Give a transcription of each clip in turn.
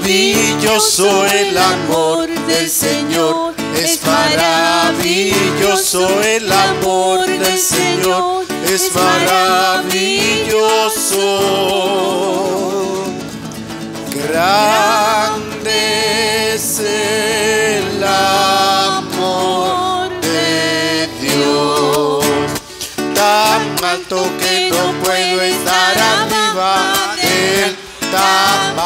maravilloso el amor del Señor. Es maravilloso el amor del Señor. Es maravilloso. Grande es el amor de Dios. Tan alto que no puedo estar arriba de él. Tan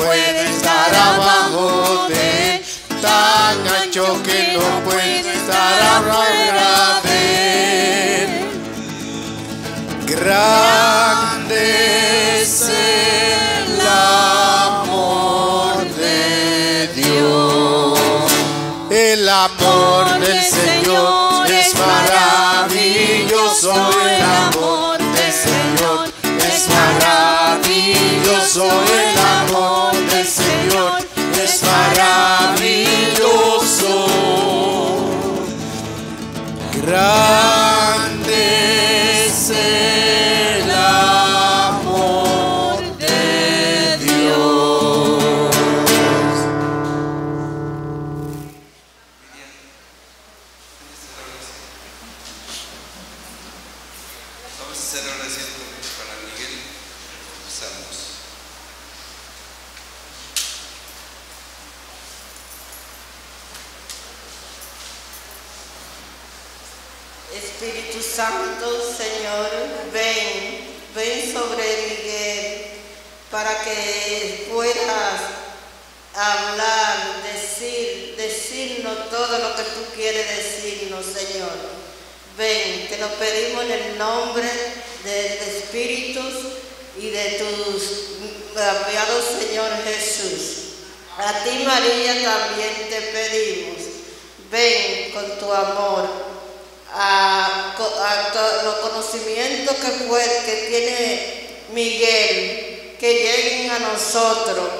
puedo estar abajo de él. Tan ancho que no puedo estar arriba de él. Grande es el amor de Dios. El amor del Señor es maravilloso. El amor del Señor es maravilloso. Hablar, decir, decirnos todo lo que tú quieres decirnos, Señor. Ven, te lo pedimos en el nombre del Espíritu y de tus enviados, Señor Jesús. A ti, María, también te pedimos. Ven con tu amor a, los conocimientos que, que tiene Miguel, que lleguen a nosotros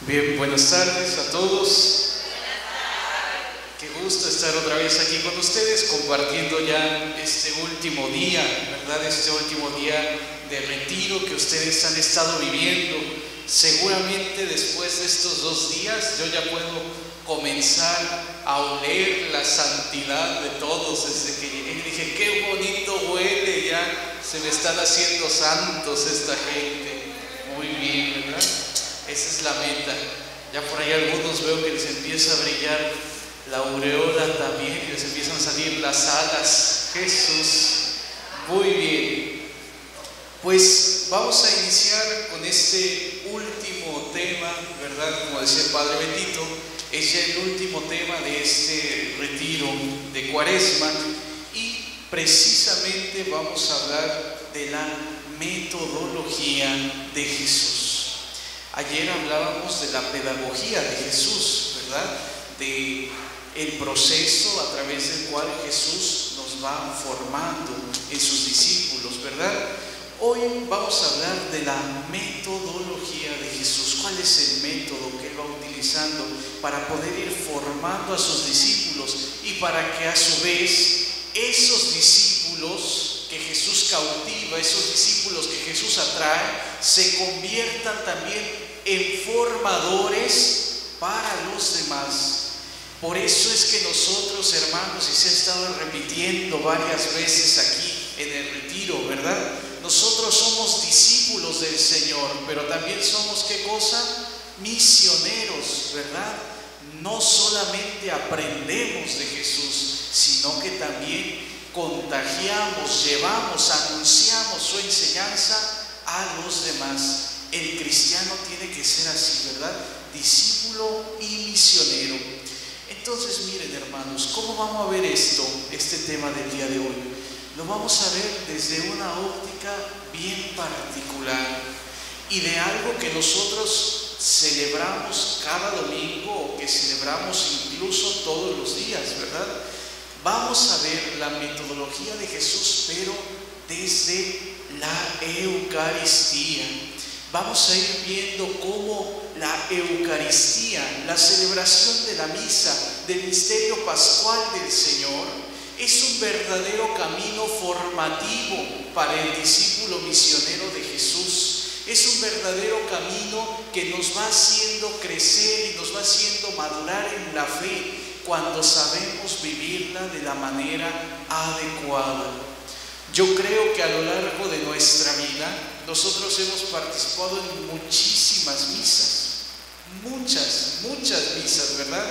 Bien, buenas tardes a todos. Qué gusto estar otra vez aquí con ustedes compartiendo ya este último día, ¿verdad? Este último día de retiro que ustedes han estado viviendo. Seguramente después de estos dos días yo ya puedo comenzar a oler la santidad de todos desde que llegué. Y dije, qué bonito huele ya, se me están haciendo santos esta gente. Muy bien, ¿verdad? Esa es la meta. Ya por ahí algunos veo que les empieza a brillar la aureola también, que les empiezan a salir las alas. Jesús, muy bien. Pues vamos a iniciar con este último tema, ¿verdad? Como decía el Padre Bendito, es ya el último tema de este retiro de Cuaresma y precisamente vamos a hablar de la metodología de Jesús. Ayer hablábamos de la pedagogía de Jesús, ¿verdad? De el proceso a través del cual Jesús nos va formando en sus discípulos, ¿verdad? Hoy vamos a hablar de la metodología de Jesús. ¿Cuál es el método que él va utilizando para poder ir formando a sus discípulos y para que a su vez esos discípulos Jesús cautiva, esos discípulos que Jesús atrae, se conviertan también en formadores para los demás. Por eso es que nosotros, hermanos, y se ha estado repitiendo varias veces aquí en el retiro, ¿verdad? Nosotros somos discípulos del Señor, pero también somos qué cosa? Misioneros, ¿verdad? No solamente aprendemos de Jesús, sino que también contagiamos, llevamos, anunciamos su enseñanza a los demás. El cristiano tiene que ser así, ¿verdad? discípulo y misionero. Entonces miren hermanos, ¿cómo vamos a ver esto, este tema del día de hoy? Lo vamos a ver desde una óptica bien particular y de algo que nosotros celebramos cada domingo o que celebramos incluso todos los días, ¿verdad? Vamos a ver la metodología de Jesús, pero desde la Eucaristía. Vamos a ir viendo cómo la Eucaristía, la celebración de la misa, del misterio pascual del Señor, es un verdadero camino formativo para el discípulo misionero de Jesús. Es un verdadero camino que nos va haciendo crecer y nos va haciendo madurar en la fe cuando sabemos vivirla de la manera adecuada. Yo creo que a lo largo de nuestra vida nosotros hemos participado en muchísimas misas, muchas, muchas misas, ¿verdad?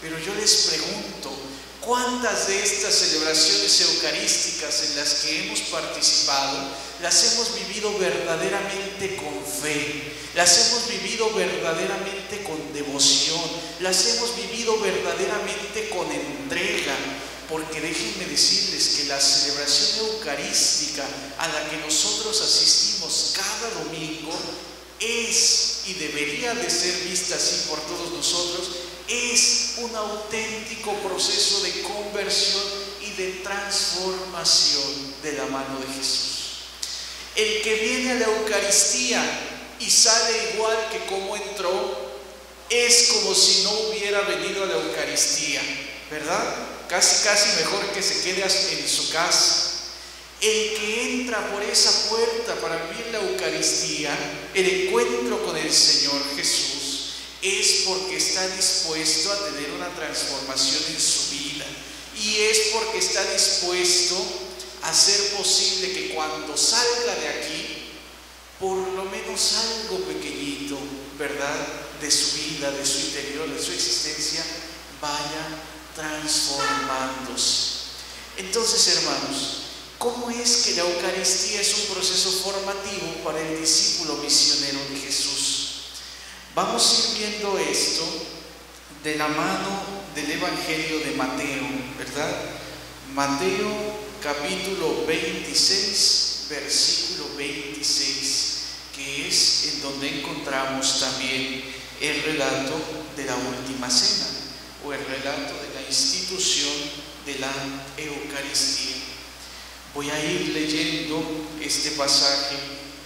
Pero yo les pregunto, ¿cuántas de estas celebraciones eucarísticas en las que hemos participado las hemos vivido verdaderamente con fe? Las hemos vivido verdaderamente con devoción, las hemos vivido verdaderamente con entrega, porque déjenme decirles que la celebración eucarística a la que nosotros asistimos cada domingo es y debería de ser vista así por todos nosotros, es un auténtico proceso de conversión y de transformación de la mano de Jesús. El que viene a la Eucaristía y sale igual que como entró, es como si no hubiera venido a la Eucaristía, ¿verdad? casi casi mejor que se quede en su casa. El que entra por esa puerta para vivir la Eucaristía, el encuentro con el Señor Jesús, es porque está dispuesto a tener una transformación en su vida. Y es porque está dispuesto hacer posible que cuando salga de aquí, por lo menos algo pequeñito, ¿verdad? De su vida, de su interior, de su existencia, vaya transformándose. Entonces, hermanos, ¿cómo es que la Eucaristía es un proceso formativo para el discípulo misionero de Jesús? Vamos a ir viendo esto de la mano del Evangelio de Mateo, ¿verdad? Mateo capítulo 26, versículo 26, que es en donde encontramos también el relato de la última cena o el relato de institución de la Eucaristía. Voy a ir leyendo este pasaje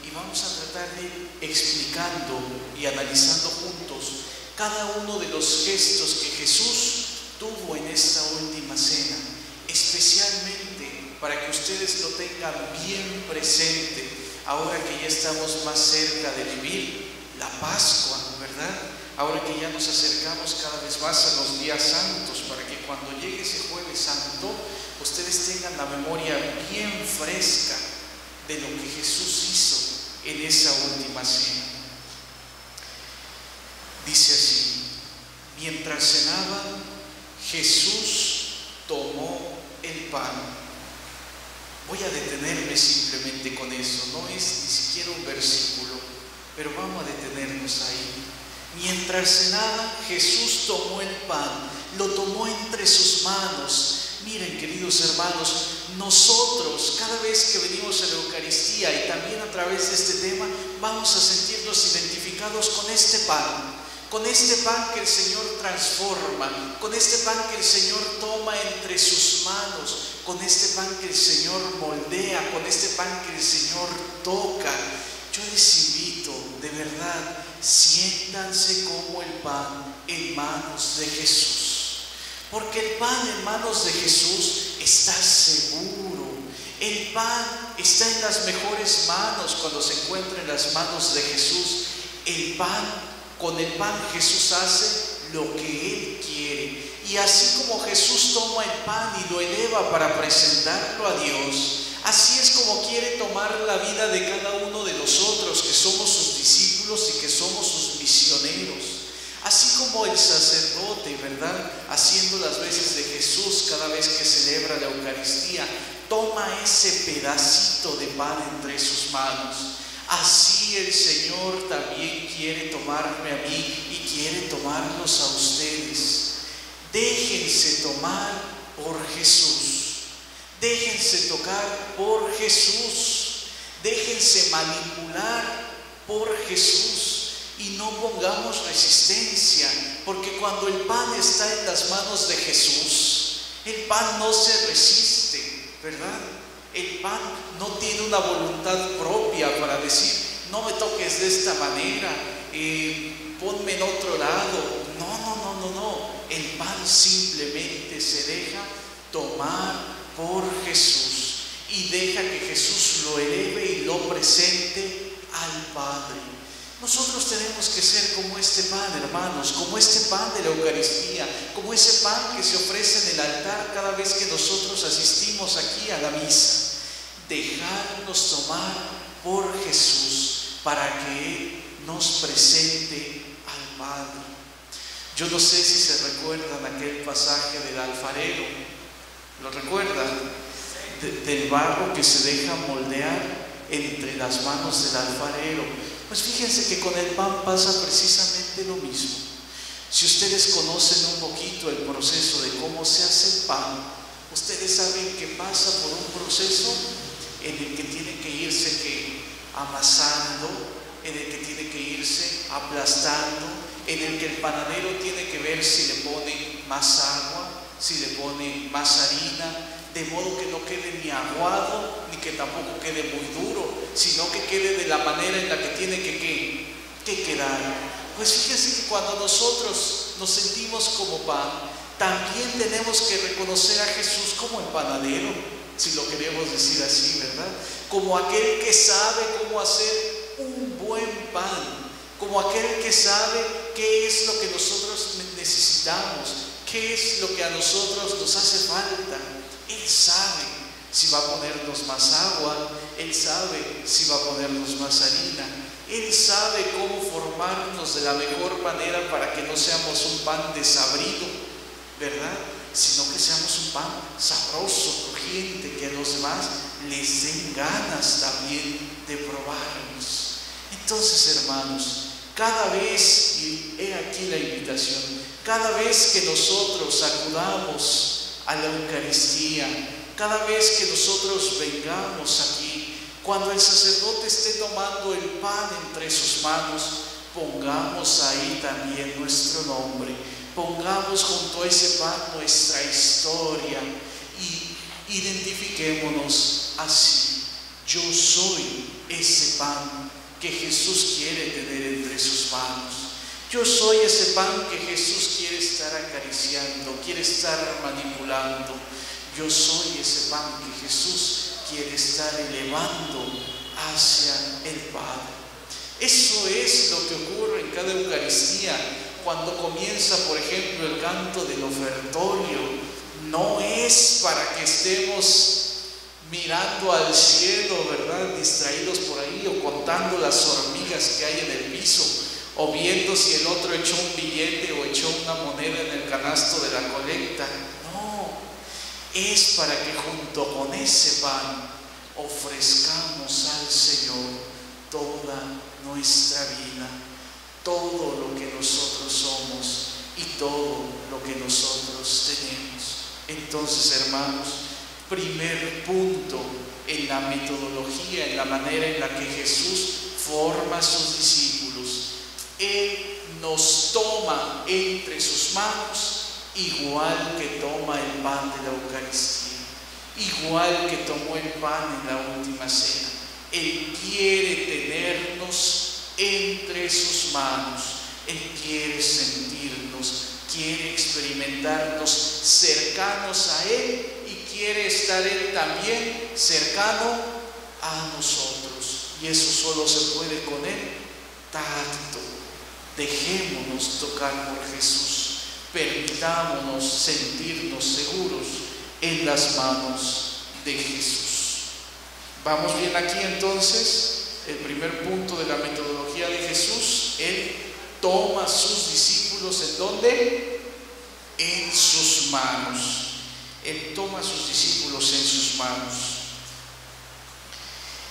y vamos a tratar de ir explicando y analizando juntos cada uno de los gestos que Jesús tuvo en esta última cena, especialmente para que ustedes lo tengan bien presente ahora que ya estamos más cerca de vivir la Pascua, ¿verdad? ahora que ya nos acercamos cada vez más a los días santos, para que cuando llegue ese jueves santo, ustedes tengan la memoria bien fresca de lo que Jesús hizo en esa última cena. Dice así, mientras cenaban, Jesús tomó el pan. Voy a detenerme simplemente con eso, no es ni siquiera un versículo, pero vamos a detenernos ahí. Mientras cenaba, Jesús tomó el pan, lo tomó entre sus manos. Miren, queridos hermanos, nosotros cada vez que venimos a la Eucaristía y también a través de este tema, vamos a sentirnos identificados con este pan, con este pan que el Señor transforma, con este pan que el Señor toma entre sus manos, con este pan que el Señor moldea, con este pan que el Señor toca. Yo les invito, de verdad, siéntanse como el pan en manos de Jesús. Porque el pan en manos de Jesús está seguro. El pan está en las mejores manos cuando se encuentra en las manos de Jesús. El pan, con el pan Jesús hace lo que Él quiere. Y así como Jesús toma el pan y lo eleva para presentarlo a Dios, así es como quiere tomar la vida de cada uno de nosotros que somos sus discípulos y que somos sus misioneros. Así como el sacerdote, ¿verdad? Haciendo las veces de Jesús cada vez que celebra la Eucaristía, toma ese pedacito de pan entre sus manos. Así el Señor también quiere tomarme a mí y quiere tomarlos a ustedes. Déjense tomar por Jesús. Déjense tocar por Jesús. Déjense manipular por Jesús. Y no pongamos resistencia, porque cuando el pan está en las manos de Jesús, el pan no se resiste, ¿verdad? El pan no tiene una voluntad propia para decir, no me toques de esta manera, eh, ponme en otro lado. No, no, no, no, no. El pan simplemente se deja tomar por Jesús y deja que Jesús lo eleve y lo presente al Padre. Nosotros tenemos que ser como este pan, hermanos, como este pan de la Eucaristía, como ese pan que se ofrece en el altar cada vez que nosotros asistimos aquí a la misa. Dejarnos tomar por Jesús para que Él nos presente al Padre. Yo no sé si se recuerdan aquel pasaje del alfarero. ¿Lo recuerdan? del barro que se deja moldear entre las manos del alfarero. Pues fíjense que con el pan pasa precisamente lo mismo. Si ustedes conocen un poquito el proceso de cómo se hace el pan, ustedes saben que pasa por un proceso en el que tiene que irse que amasando, en el que tiene que irse aplastando, en el que el panadero tiene que ver si le pone más agua, si le pone más harina, de modo que no quede ni aguado, ni que tampoco quede muy duro, sino que quede de la manera en la que tiene que, que quedar. Pues fíjense que cuando nosotros nos sentimos como pan, también tenemos que reconocer a Jesús como el panadero, si lo queremos decir así, ¿verdad? Como aquel que sabe cómo hacer un buen pan, como aquel que sabe qué es lo que nosotros necesitamos, qué es lo que a nosotros nos hace falta. Él sabe si va a ponernos más agua, Él sabe si va a ponernos más harina, Él sabe cómo formarnos de la mejor manera para que no seamos un pan desabrido, ¿verdad? Sino que seamos un pan sabroso, crujiente, que a los demás les den ganas también de probarnos. Entonces, hermanos, cada vez, y he aquí la invitación, cada vez que nosotros acudamos a la Eucaristía, cada vez que nosotros vengamos aquí, cuando el sacerdote esté tomando el pan entre sus manos, pongamos ahí también nuestro nombre, pongamos junto a ese pan nuestra historia y identifiquémonos así. Yo soy ese pan que Jesús quiere tener entre sus manos. Yo soy ese pan que Jesús quiere estar acariciando, quiere estar manipulando. Yo soy ese pan que Jesús quiere estar elevando hacia el Padre. Eso es lo que ocurre en cada Eucaristía. Cuando comienza, por ejemplo, el canto del ofertorio, no es para que estemos mirando al cielo, ¿verdad? Distraídos por ahí o contando las hormigas que hay en el piso o viendo si el otro echó un billete o echó una moneda en el canasto de la colecta. No, es para que junto con ese pan ofrezcamos al Señor toda nuestra vida, todo lo que nosotros somos y todo lo que nosotros tenemos. Entonces, hermanos, primer punto en la metodología, en la manera en la que Jesús forma a sus discípulos. Él nos toma entre sus manos igual que toma el pan de la Eucaristía, igual que tomó el pan en la última cena. Él quiere tenernos entre sus manos, Él quiere sentirnos, quiere experimentarnos cercanos a Él quiere estar Él también cercano a nosotros. Y eso solo se puede con Él tacto. Dejémonos tocar por Jesús. Permitámonos sentirnos seguros en las manos de Jesús. Vamos bien aquí entonces. El primer punto de la metodología de Jesús, Él toma a sus discípulos en donde? En sus manos. Él toma a sus discípulos en sus manos.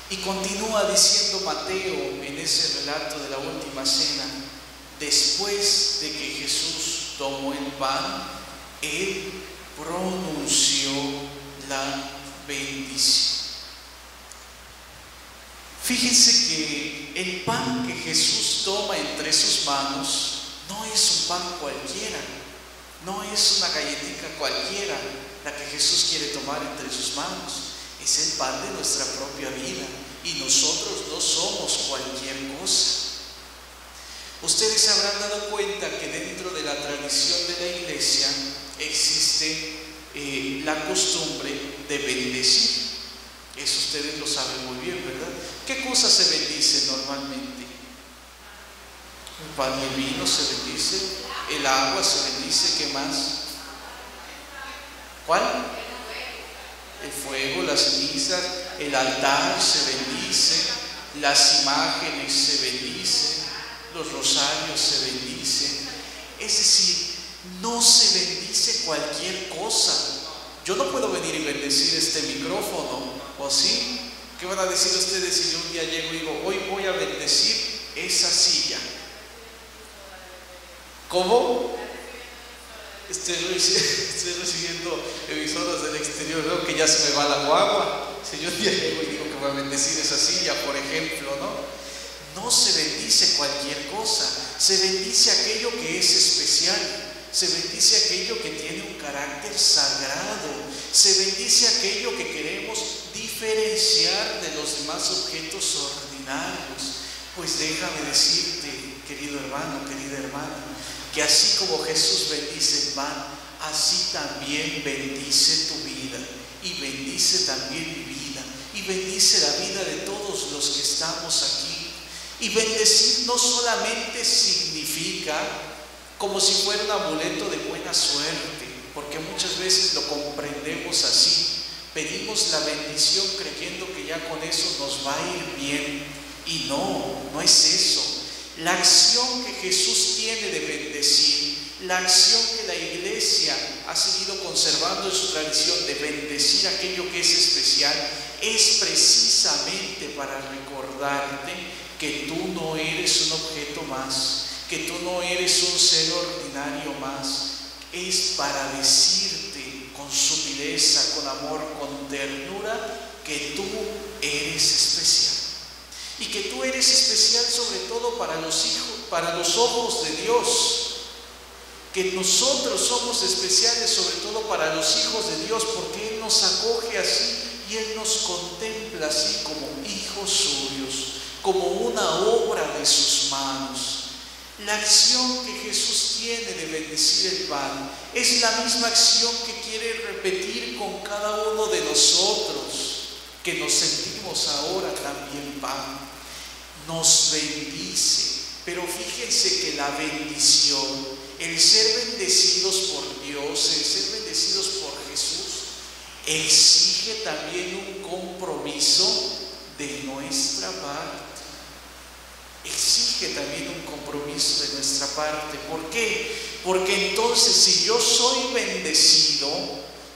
Y continúa diciendo Mateo en ese relato de la última cena, después de que Jesús tomó el pan, él pronunció la bendición. Fíjense que el pan que Jesús toma entre sus manos no es un pan cualquiera, no es una galletita cualquiera la que Jesús quiere tomar entre sus manos, es el pan de nuestra propia vida y nosotros no somos cualquier cosa. Ustedes habrán dado cuenta que dentro de la tradición de la iglesia existe eh, la costumbre de bendecir. Eso ustedes lo saben muy bien, ¿verdad? ¿Qué cosas se bendice normalmente? El pan y vino se bendice, el agua se bendice, ¿qué más? ¿Cuál? El fuego, las cenizas, el altar se bendice, las imágenes se bendicen, los rosarios se bendicen. Es decir, no se bendice cualquier cosa. Yo no puedo venir y bendecir este micrófono, ¿o sí? ¿Qué van a decir ustedes si yo un día llego y digo, hoy voy a bendecir esa silla? ¿Cómo? Estoy, recibiendo emisoras del exterior, veo que ya se me va la guagua. Si yo un día llego y digo que voy a bendecir esa silla, por ejemplo, ¿no? No se bendice cualquier cosa, se bendice aquello que es especial, se bendice aquello que tiene un carácter sagrado, se bendice aquello que queremos diferenciar de los demás objetos ordinarios. Pues déjame decirte, querido hermano, querida hermana, que así como Jesús bendice el pan, así también bendice tu vida y bendice también mi vida y bendice la vida de todos los que estamos aquí. Y bendecir no solamente significa como si fuera un amuleto de buena suerte, porque muchas veces lo comprendemos así. Pedimos la bendición creyendo que ya con eso nos va a ir bien. Y no, no es eso. La acción que Jesús tiene de bendecir, la acción que la iglesia ha seguido conservando en su tradición de bendecir aquello que es especial, es precisamente para recordarte que tú no eres un objeto más, que tú no eres un ser ordinario más. Es para decirte con sutileza, con amor, con ternura, que tú eres especial. Y que tú eres especial sobre todo para los hijos, para los ojos de Dios. Que nosotros somos especiales sobre todo para los hijos de Dios porque Él nos acoge así y Él nos contempla así como hijos suyos, como una obra de sus manos. La acción que Jesús tiene de bendecir el pan es la misma acción que quiere repetir con cada uno de nosotros, que nos sentimos ahora también pan. Nos bendice. Pero fíjense que la bendición, el ser bendecidos por Dios, el ser bendecidos por Jesús, exige también un compromiso de nuestra parte. Exige también un compromiso de nuestra parte. ¿Por qué? Porque entonces si yo soy bendecido,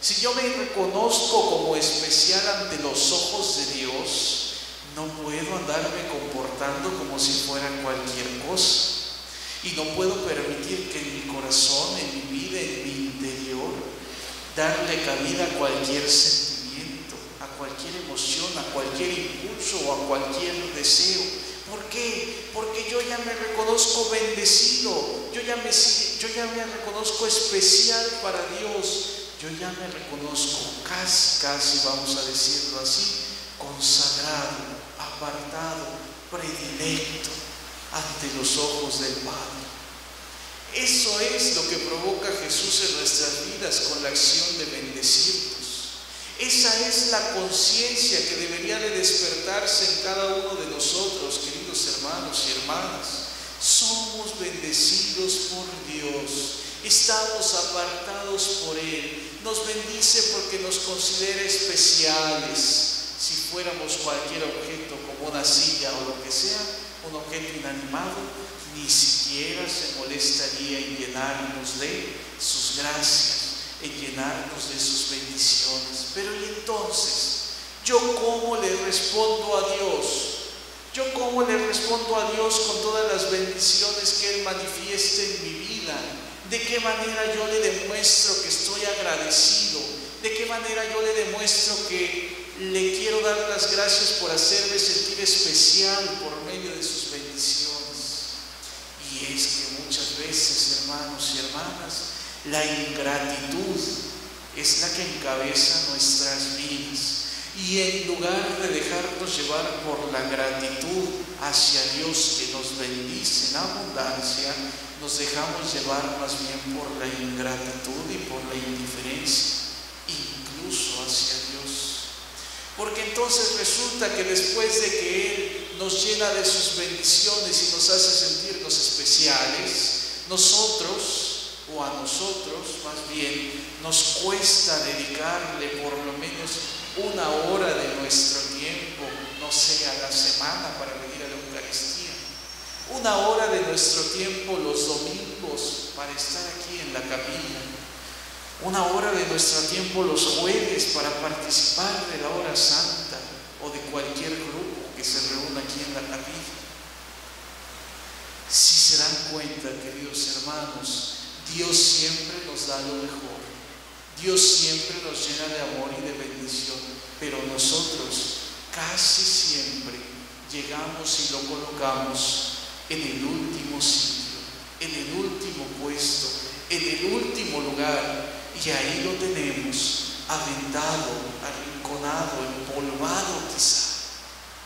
si yo me reconozco como especial ante los ojos de Dios, no puedo andarme comportando como si fuera cualquier cosa. Y no puedo permitir que en mi corazón, en mi vida, en mi interior, darle cabida a cualquier sentimiento, a cualquier emoción, a cualquier impulso o a cualquier deseo. ¿Por qué? Porque yo ya me reconozco bendecido, yo ya me, yo ya me reconozco especial para Dios, yo ya me reconozco casi, casi, vamos a decirlo así, consagrado, apartado, predilecto ante los ojos del Padre. Eso es lo que provoca Jesús en nuestras vidas con la acción de bendecirnos. Esa es la conciencia que debería de despertarse en cada uno de nosotros, queridos hermanos y hermanas. Somos bendecidos por Dios, estamos apartados por Él, nos bendice porque nos considera especiales. Si fuéramos cualquier objeto como una silla o lo que sea, un objeto inanimado, ni siquiera se molestaría en llenarnos de sus gracias, en llenarnos de sus bendiciones. Pero y entonces, Yo cómo le respondo a Dios. Yo cómo le respondo a Dios con todas las bendiciones que Él manifieste en mi vida. De qué manera yo le demuestro que estoy agradecido. De qué manera yo le demuestro que le quiero dar las gracias por hacerme sentir especial por medio de sus bendiciones. Y es que muchas veces, hermanos y hermanas, la ingratitud es la que encabeza nuestras vidas. Y en lugar de dejarnos llevar por la gratitud hacia Dios que nos bendice en abundancia, nos dejamos llevar más bien por la ingratitud y por la indiferencia, incluso hacia Dios. Porque entonces resulta que después de que Él nos llena de sus bendiciones y nos hace sentirnos especiales, nosotros, o a nosotros más bien, nos cuesta dedicarle por lo menos una hora de nuestro tiempo, no sé, a la semana para venir a la Eucaristía, una hora de nuestro tiempo los domingos para estar aquí en la capilla, una hora de nuestro tiempo los jueves para participar de la hora santa o de cualquier grupo que se reúna aquí en la capilla. Si se dan cuenta, queridos hermanos, Dios siempre nos da lo mejor. Dios siempre nos llena de amor y de bendición, pero nosotros casi siempre llegamos y lo colocamos en el último sitio, en el último puesto, en el último lugar, y ahí lo tenemos aventado, arrinconado, empolvado quizá,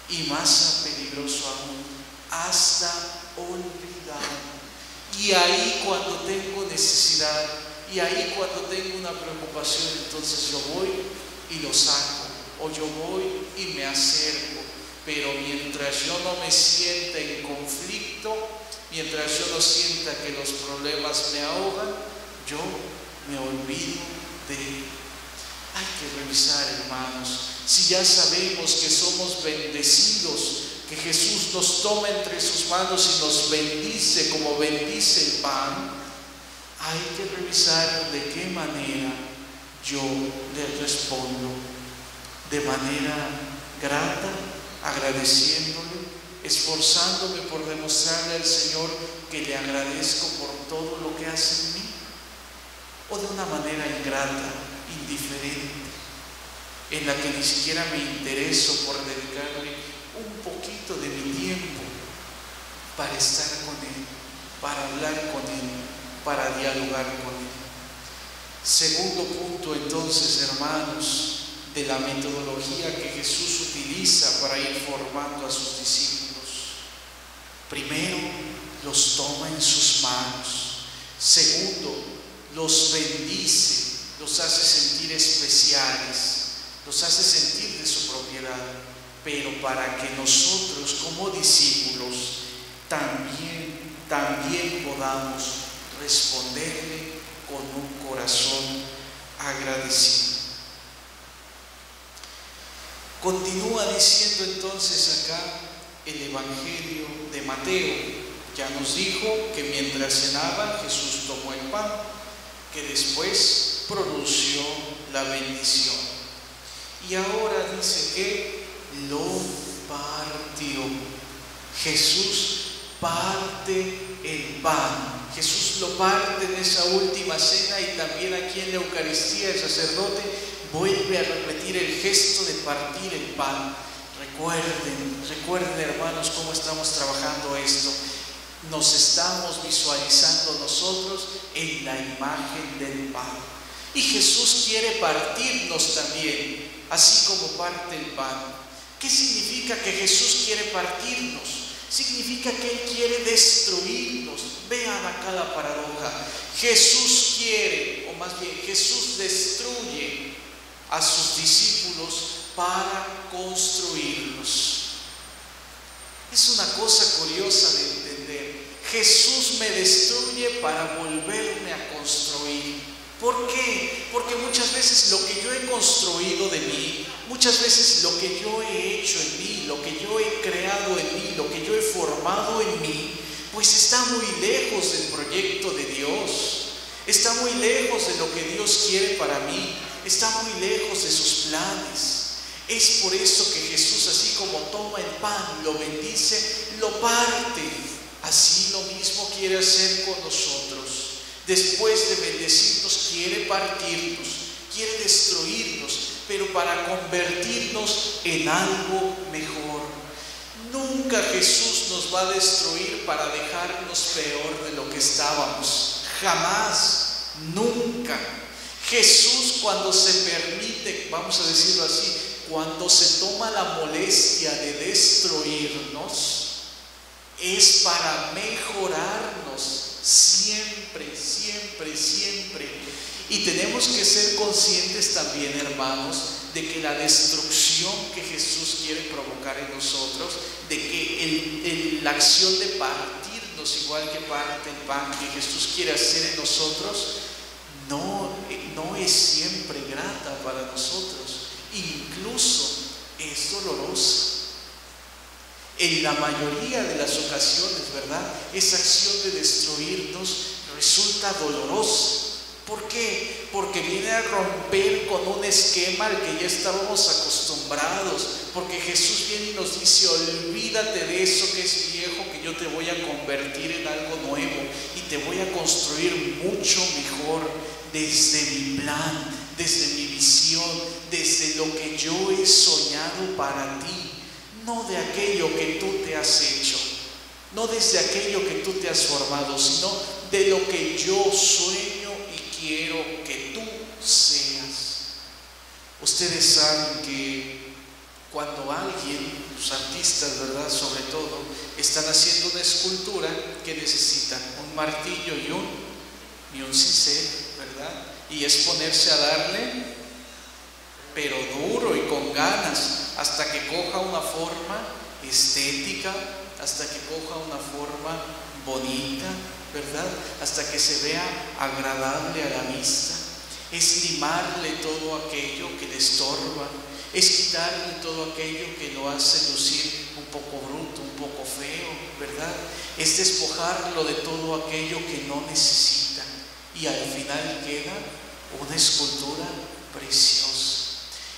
y más peligroso aún, hasta olvidado. Y ahí cuando tengo necesidad, y ahí cuando tengo una preocupación, entonces yo voy y lo saco, o yo voy y me acerco. Pero mientras yo no me sienta en conflicto, mientras yo no sienta que los problemas me ahogan, yo me olvido de él. Hay que revisar, hermanos, si ya sabemos que somos bendecidos, que Jesús nos toma entre sus manos y nos bendice como bendice el pan, hay que revisar de qué manera yo le respondo. De manera grata, agradeciéndole, esforzándome por demostrarle al Señor que le agradezco por todo lo que hace en mí. O de una manera ingrata, indiferente, en la que ni siquiera me intereso por dedicarle de mi tiempo para estar con Él, para hablar con Él, para dialogar con Él. Segundo punto entonces, hermanos, de la metodología que Jesús utiliza para ir formando a sus discípulos. Primero, los toma en sus manos. Segundo, los bendice, los hace sentir especiales, los hace sentir de su propiedad, pero para que nosotros como discípulos también, también podamos responderle con un corazón agradecido. Continúa diciendo entonces acá el Evangelio de Mateo. Ya nos dijo que mientras cenaban Jesús tomó el pan, que después pronunció la bendición. Y ahora dice que lo partió. Jesús parte el pan. Jesús lo parte en esa última cena y también aquí en la Eucaristía el sacerdote vuelve a repetir el gesto de partir el pan. Recuerden, recuerden hermanos cómo estamos trabajando esto. Nos estamos visualizando nosotros en la imagen del pan. Y Jesús quiere partirnos también, así como parte el pan. ¿Qué significa que Jesús quiere partirnos? Significa que Él quiere destruirnos. Vean acá la paradoja. Jesús quiere, o más bien Jesús destruye a sus discípulos para construirlos. Es una cosa curiosa de entender. Jesús me destruye para volverme a construir. ¿Por qué? Porque muchas veces lo que yo he construido de mí, muchas veces lo que yo he hecho en mí, lo que yo he creado en mí, lo que yo he formado en mí, pues está muy lejos del proyecto de Dios, está muy lejos de lo que Dios quiere para mí, está muy lejos de sus planes. Es por eso que Jesús, así como toma el pan, lo bendice, lo parte. Así lo mismo quiere hacer con nosotros. Después de bendecirnos, quiere partirnos, quiere destruirnos, pero para convertirnos en algo mejor. Nunca Jesús nos va a destruir para dejarnos peor de lo que estábamos. Jamás, nunca. Jesús cuando se permite, vamos a decirlo así, cuando se toma la molestia de destruirnos, es para mejorarnos siempre, siempre, siempre. Y tenemos que ser conscientes también, hermanos, de que la destrucción que Jesús quiere provocar en nosotros, de que la acción de partirnos igual que parte el pan que Jesús quiere hacer en nosotros, no, no es siempre grata para nosotros, incluso es dolorosa. En la mayoría de las ocasiones, ¿verdad? Esa acción de destruirnos resulta dolorosa. ¿Por qué? Porque viene a romper con un esquema al que ya estábamos acostumbrados. Porque Jesús viene y nos dice, olvídate de eso que es viejo, que yo te voy a convertir en algo nuevo y te voy a construir mucho mejor desde mi plan, desde mi visión, desde lo que yo he soñado para ti, no de aquello que tú te has hecho, no desde aquello que tú te has formado, sino de lo que yo sueño y quiero que tú seas. Ustedes saben que cuando alguien, los artistas, ¿verdad? Sobre todo, están haciendo una escultura que necesitan un martillo y un, y un cincel, ¿verdad? Y es ponerse a darle, pero duro y con ganas, hasta que coja una forma estética, hasta que coja una forma bonita, ¿verdad? Hasta que se vea agradable a la vista. Es limarle todo aquello que le estorba, es quitarle todo aquello que lo hace lucir un poco bruto, un poco feo, ¿verdad? Es despojarlo de todo aquello que no necesita y al final queda una escultura preciosa.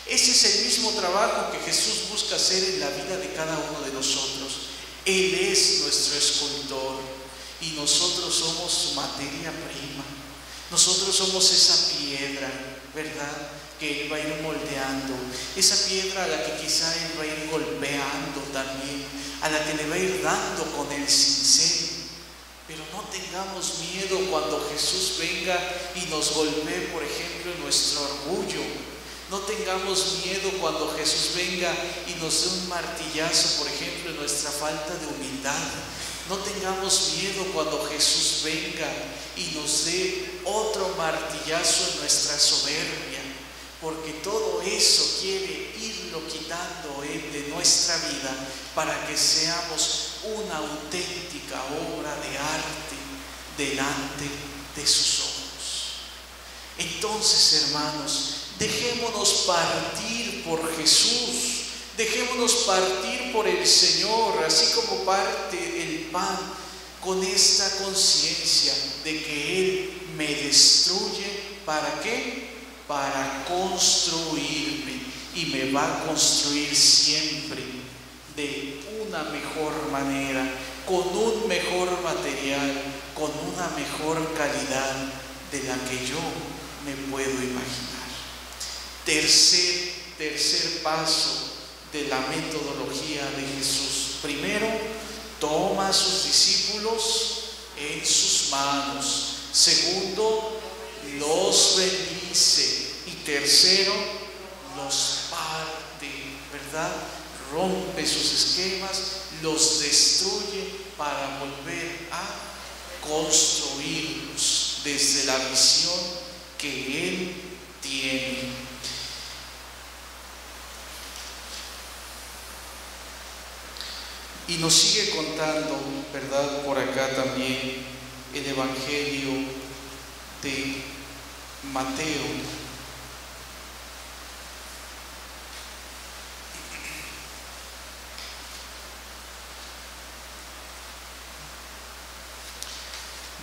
Ese es el mismo trabajo que Jesús busca hacer en la vida de cada uno de nosotros. Él es nuestro escultor y nosotros somos su materia prima. Nosotros somos esa piedra, ¿verdad? Que Él va a ir moldeando. Esa piedra a la que quizá Él va a ir golpeando también, a la que le va a ir dando con el cincel. Pero no tengamos miedo cuando Jesús venga y nos golpee, por ejemplo, nuestro orgullo. No tengamos miedo cuando Jesús venga y nos dé un martillazo, por ejemplo, en nuestra falta de humildad. No tengamos miedo cuando Jesús venga y nos dé otro martillazo en nuestra soberbia, porque todo eso quiere irlo quitando de nuestra vida para que seamos una auténtica obra de arte delante de sus ojos. Entonces, hermanos, dejémonos partir por Jesús. Dejémonos partir por el Señor, así como parte el pan, con esta conciencia de que Él me destruye. ¿Para qué? Para construirme. Y me va a construir siempre de una mejor manera, con un mejor material, con una mejor calidad de la que yo me puedo imaginar. Tercer, tercer paso de la metodología de Jesús. Primero, toma a sus discípulos en sus manos. Segundo, los bendice. Y tercero, los parte, ¿verdad? Rompe sus esquemas, los destruye para volver a construirlos desde la visión que Él tiene. Y nos sigue contando, ¿verdad? Por acá también el Evangelio de Mateo.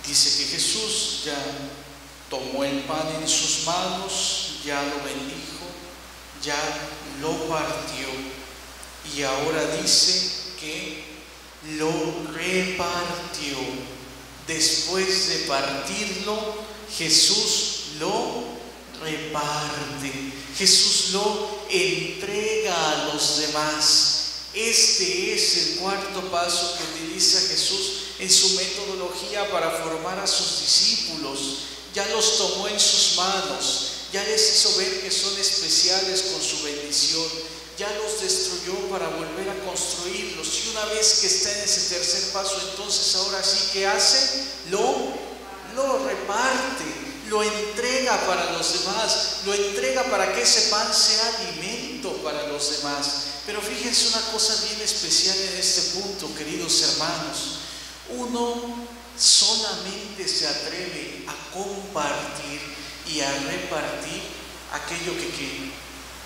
Dice que Jesús ya tomó el pan en sus manos, ya lo bendijo, ya lo partió y ahora dice que lo repartió. Después de partirlo, Jesús lo reparte. Jesús lo entrega a los demás. Este es el cuarto paso que utiliza Jesús en su metodología para formar a sus discípulos. Ya los tomó en sus manos, ya les hizo ver que son especiales con su bendición, ya los destruyó para volver a construirlos. Y una vez que está en ese tercer paso, entonces ahora sí que hace, lo, lo reparte, lo entrega para los demás, lo entrega para que ese pan sea alimento para los demás. Pero fíjense una cosa bien especial en este punto, queridos hermanos. Uno solamente se atreve a compartir y a repartir aquello que, que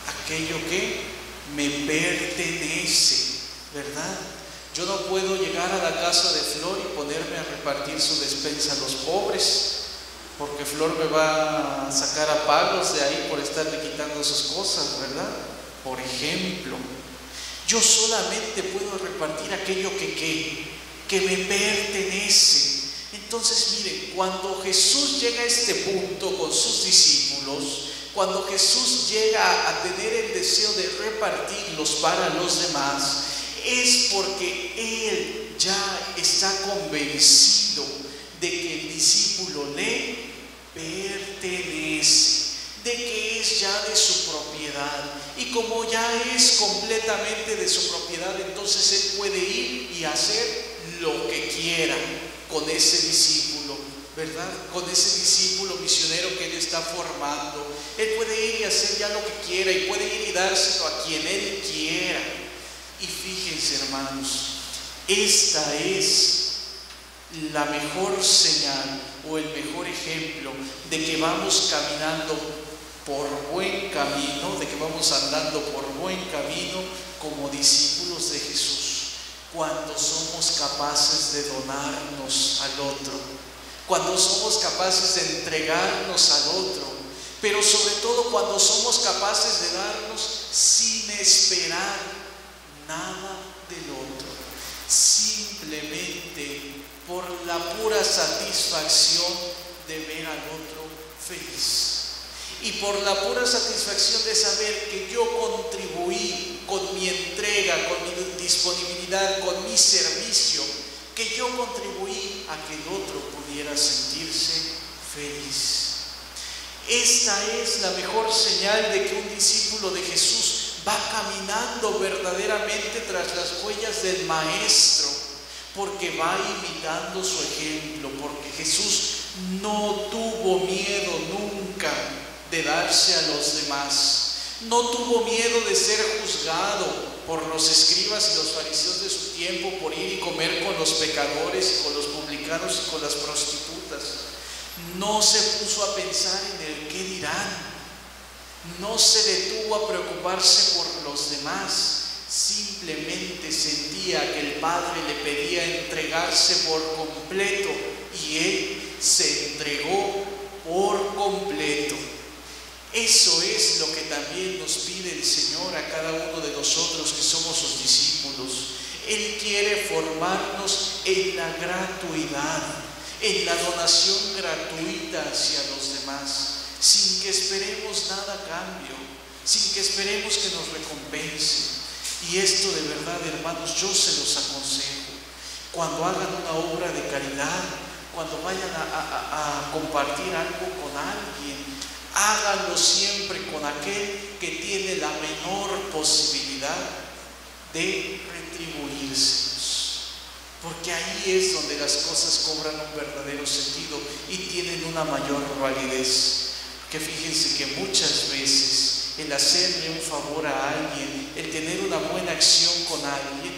aquello que me pertenece, ¿verdad? Yo no puedo llegar a la casa de Flor y ponerme a repartir su despensa a los pobres, porque Flor me va a sacar a palos de ahí por estarle quitando sus cosas, ¿verdad? Por ejemplo, yo solamente puedo repartir aquello que, que, que me pertenece. Entonces, miren, cuando Jesús llega a este punto con sus discípulos, cuando Jesús llega a tener el deseo de repartirlos para los demás, es porque Él ya está convencido de que el discípulo le pertenece, de que es ya de su propiedad. Y como ya es completamente de su propiedad, entonces Él puede ir y hacer lo que quiera con ese discípulo, ¿verdad? Con ese discípulo misionero que Él está formando. Él puede ir y hacer ya lo que quiera y puede ir y dárselo a quien Él quiera. Y fíjense, hermanos, esta es la mejor señal o el mejor ejemplo de que vamos caminando por buen camino, de que vamos andando por buen camino como discípulos de Jesús cuando somos capaces de donarnos al otro, cuando somos capaces de entregarnos al otro, pero sobre todo cuando somos capaces de darnos sin esperar nada del otro, simplemente por la pura satisfacción de ver al otro feliz. Y por la pura satisfacción de saber que yo contribuí con mi entrega, con mi disponibilidad, con mi servicio, que yo contribuí a que el otro sentirse feliz. Esta es la mejor señal de que un discípulo de Jesús va caminando verdaderamente tras las huellas del Maestro, porque va imitando su ejemplo, porque Jesús no tuvo miedo nunca de darse a los demás. No tuvo miedo de ser juzgado por los escribas y los fariseos de su tiempo por ir y comer con los pecadores y con los publicanos y con las prostitutas. No se puso a pensar en el qué dirán. No se detuvo a preocuparse por los demás. Simplemente sentía que el Padre le pedía entregarse por completo y él se entregó por completo. Eso es lo que también nos pide el Señor a cada uno de nosotros que somos sus discípulos. Él quiere formarnos en la gratuidad, en la donación gratuita hacia los demás, sin que esperemos nada a cambio, sin que esperemos que nos recompense. Y esto de verdad, hermanos, yo se los aconsejo. Cuando hagan una obra de caridad, cuando vayan a, a compartir algo con alguien, háganlo siempre con aquel que tiene la menor posibilidad de retribuirse. Porque ahí es donde las cosas cobran un verdadero sentido y tienen una mayor validez. Que fíjense que muchas veces el hacerle un favor a alguien, el tener una buena acción con alguien,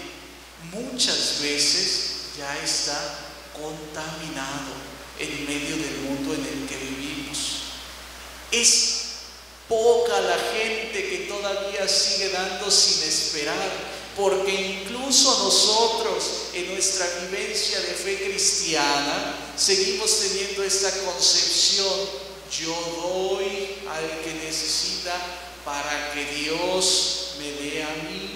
muchas veces ya está contaminado en medio del mundo en el que vivimos. Es poca la gente que todavía sigue dando sin esperar, porque incluso nosotros en nuestra vivencia de fe cristiana seguimos teniendo esta concepción, yo doy al que necesita para que Dios me dé a mí.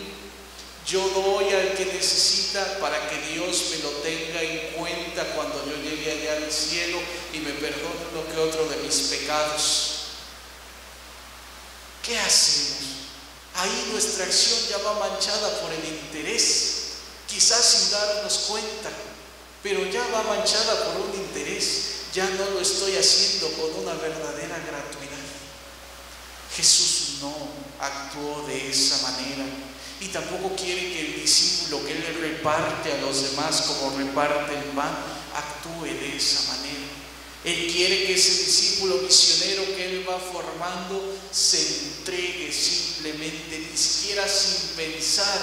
Yo doy al que necesita para que Dios me lo tenga en cuenta cuando yo llegue allá al cielo y me perdone lo que otro de mis pecados. ¿Qué hacemos? Ahí nuestra acción ya va manchada por el interés, quizás sin darnos cuenta, pero ya va manchada por un interés. Ya no lo estoy haciendo con una verdadera gratuidad. Jesús no actuó de esa manera y tampoco quiere que el discípulo que él reparte a los demás como reparte el pan actúe de esa manera. Él quiere que ese discípulo misionero que Él va formando se entregue simplemente, ni siquiera sin pensar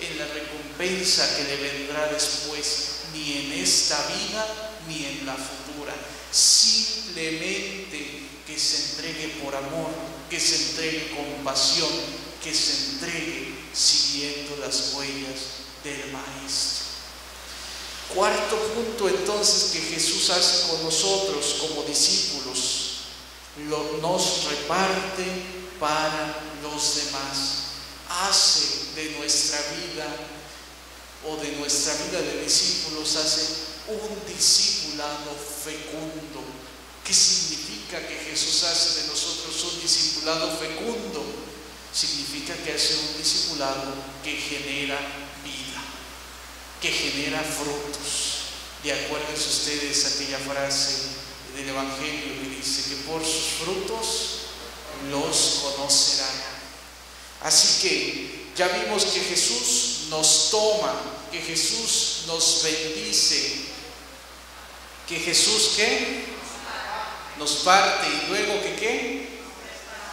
en la recompensa que le vendrá después, ni en esta vida ni en la futura. Simplemente que se entregue por amor, que se entregue con pasión, que se entregue siguiendo las huellas del Maestro. Cuarto punto entonces que Jesús hace con nosotros como discípulos, lo, nos reparte para los demás, hace de nuestra vida o de nuestra vida de discípulos, hace un discipulado fecundo. ¿Qué significa que Jesús hace de nosotros un discipulado fecundo? Significa que hace un discipulado que genera que genera frutos. De acuerdo a ustedes aquella frase del Evangelio que dice que por sus frutos los conocerán. Así que ya vimos que Jesús nos toma, que Jesús nos bendice, que Jesús qué? Nos parte y luego que qué?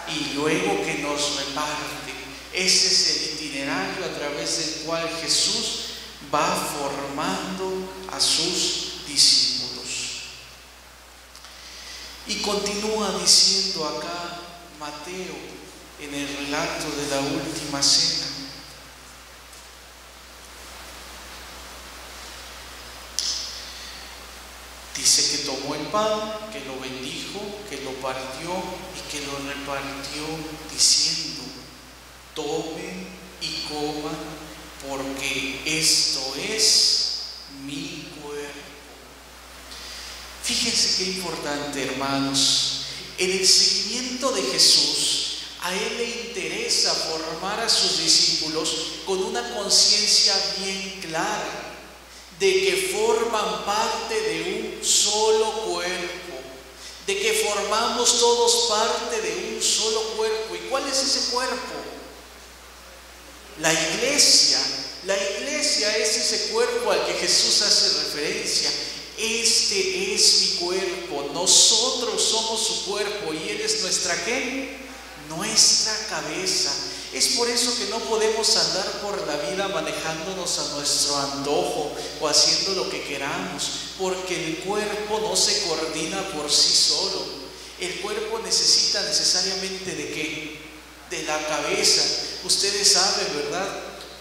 Y luego que nos reparte. Ese es el itinerario a través del cual Jesús va formando a sus discípulos. Y continúa diciendo acá Mateo en el relato de la última cena. Dice que tomó el pan, que lo bendijo, que lo partió y que lo repartió diciendo, tomen y coman porque esto es mi cuerpo. Fíjense qué importante, hermanos. En el seguimiento de Jesús, a Él le interesa formar a sus discípulos con una conciencia bien clara de que forman parte de un solo cuerpo, de que formamos todos parte de un solo cuerpo. ¿Y cuál es ese cuerpo? La iglesia, la iglesia es ese cuerpo al que Jesús hace referencia. Este es mi cuerpo, nosotros somos su cuerpo y Él es nuestra qué? Nuestra cabeza. Es por eso que no podemos andar por la vida manejándonos a nuestro antojo o haciendo lo que queramos, porque el cuerpo no se coordina por sí solo. El cuerpo necesita necesariamente de qué? De la cabeza. Ustedes saben, ¿verdad?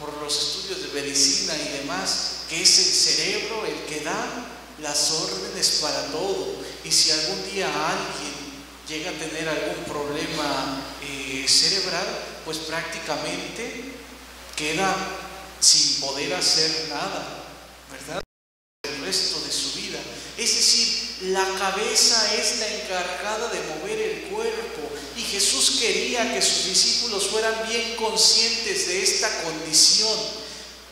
Por los estudios de medicina y demás, que es el cerebro el que da las órdenes para todo. Y si algún día alguien llega a tener algún problema eh, cerebral, pues prácticamente queda sin poder hacer nada, ¿verdad? El resto de su vida. Es decir, la cabeza es la encargada de mover el cuerpo y Jesús quería que sus discípulos fueran bien conscientes de esta condición.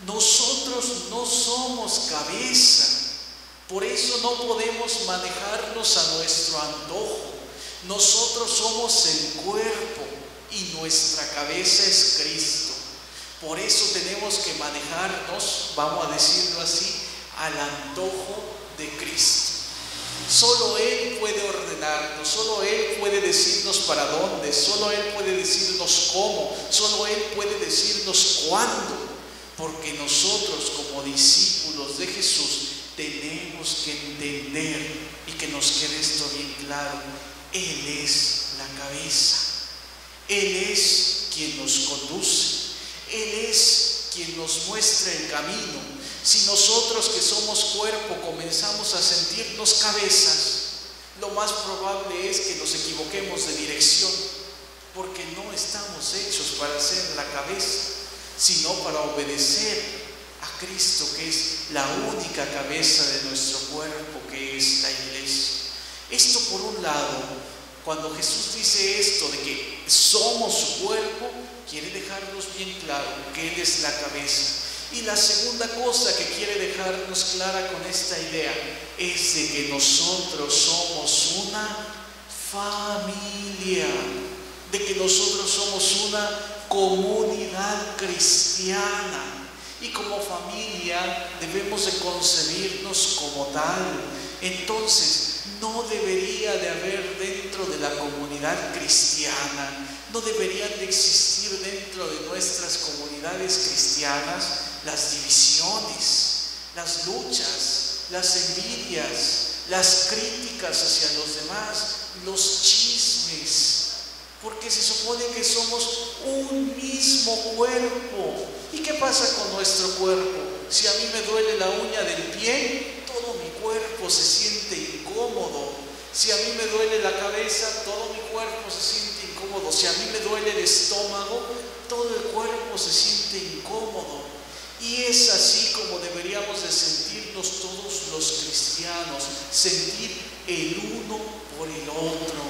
Nosotros no somos cabeza, por eso no podemos manejarnos a nuestro antojo. Nosotros somos el cuerpo y nuestra cabeza es Cristo. Por eso tenemos que manejarnos, vamos a decirlo así, al antojo de Cristo. Solo Él puede ordenarnos, solo Él puede decirnos para dónde, solo Él puede decirnos cómo, solo Él puede decirnos cuándo, porque nosotros como discípulos de Jesús tenemos que entender y que nos quede esto bien claro. Él es la cabeza, Él es quien nos conduce, Él es quien nos muestra el camino. Si nosotros que somos cuerpo comenzamos a sentirnos cabezas, lo más probable es que nos equivoquemos de dirección. porque no estamos hechos para ser la cabeza, sino para obedecer a Cristo, que es la única cabeza de nuestro cuerpo, que es la iglesia. Esto por un lado, cuando Jesús dice esto de que somos su cuerpo, quiere dejarnos bien claro que Él es la cabeza. Y la segunda cosa que quiere dejarnos clara con esta idea es de que nosotros somos una familia, de que nosotros somos una comunidad cristiana. Y como familia debemos de concebirnos como tal. Entonces, no debería de haber dentro de la comunidad cristiana, no deberían de existir dentro de nuestras comunidades cristianas las divisiones, las luchas, las envidias, las críticas hacia los demás, los chismes, porque se supone que somos un mismo cuerpo. ¿Y qué pasa con nuestro cuerpo? Si a mí me duele la uña del pie, todo mi cuerpo se siente incómodo. Si a mí me duele la cabeza, todo mi cuerpo se siente incómodo. Si a mí me duele el estómago, todo el cuerpo se siente incómodo. Y es así como deberíamos de sentirnos todos los cristianos, sentir el uno por el otro,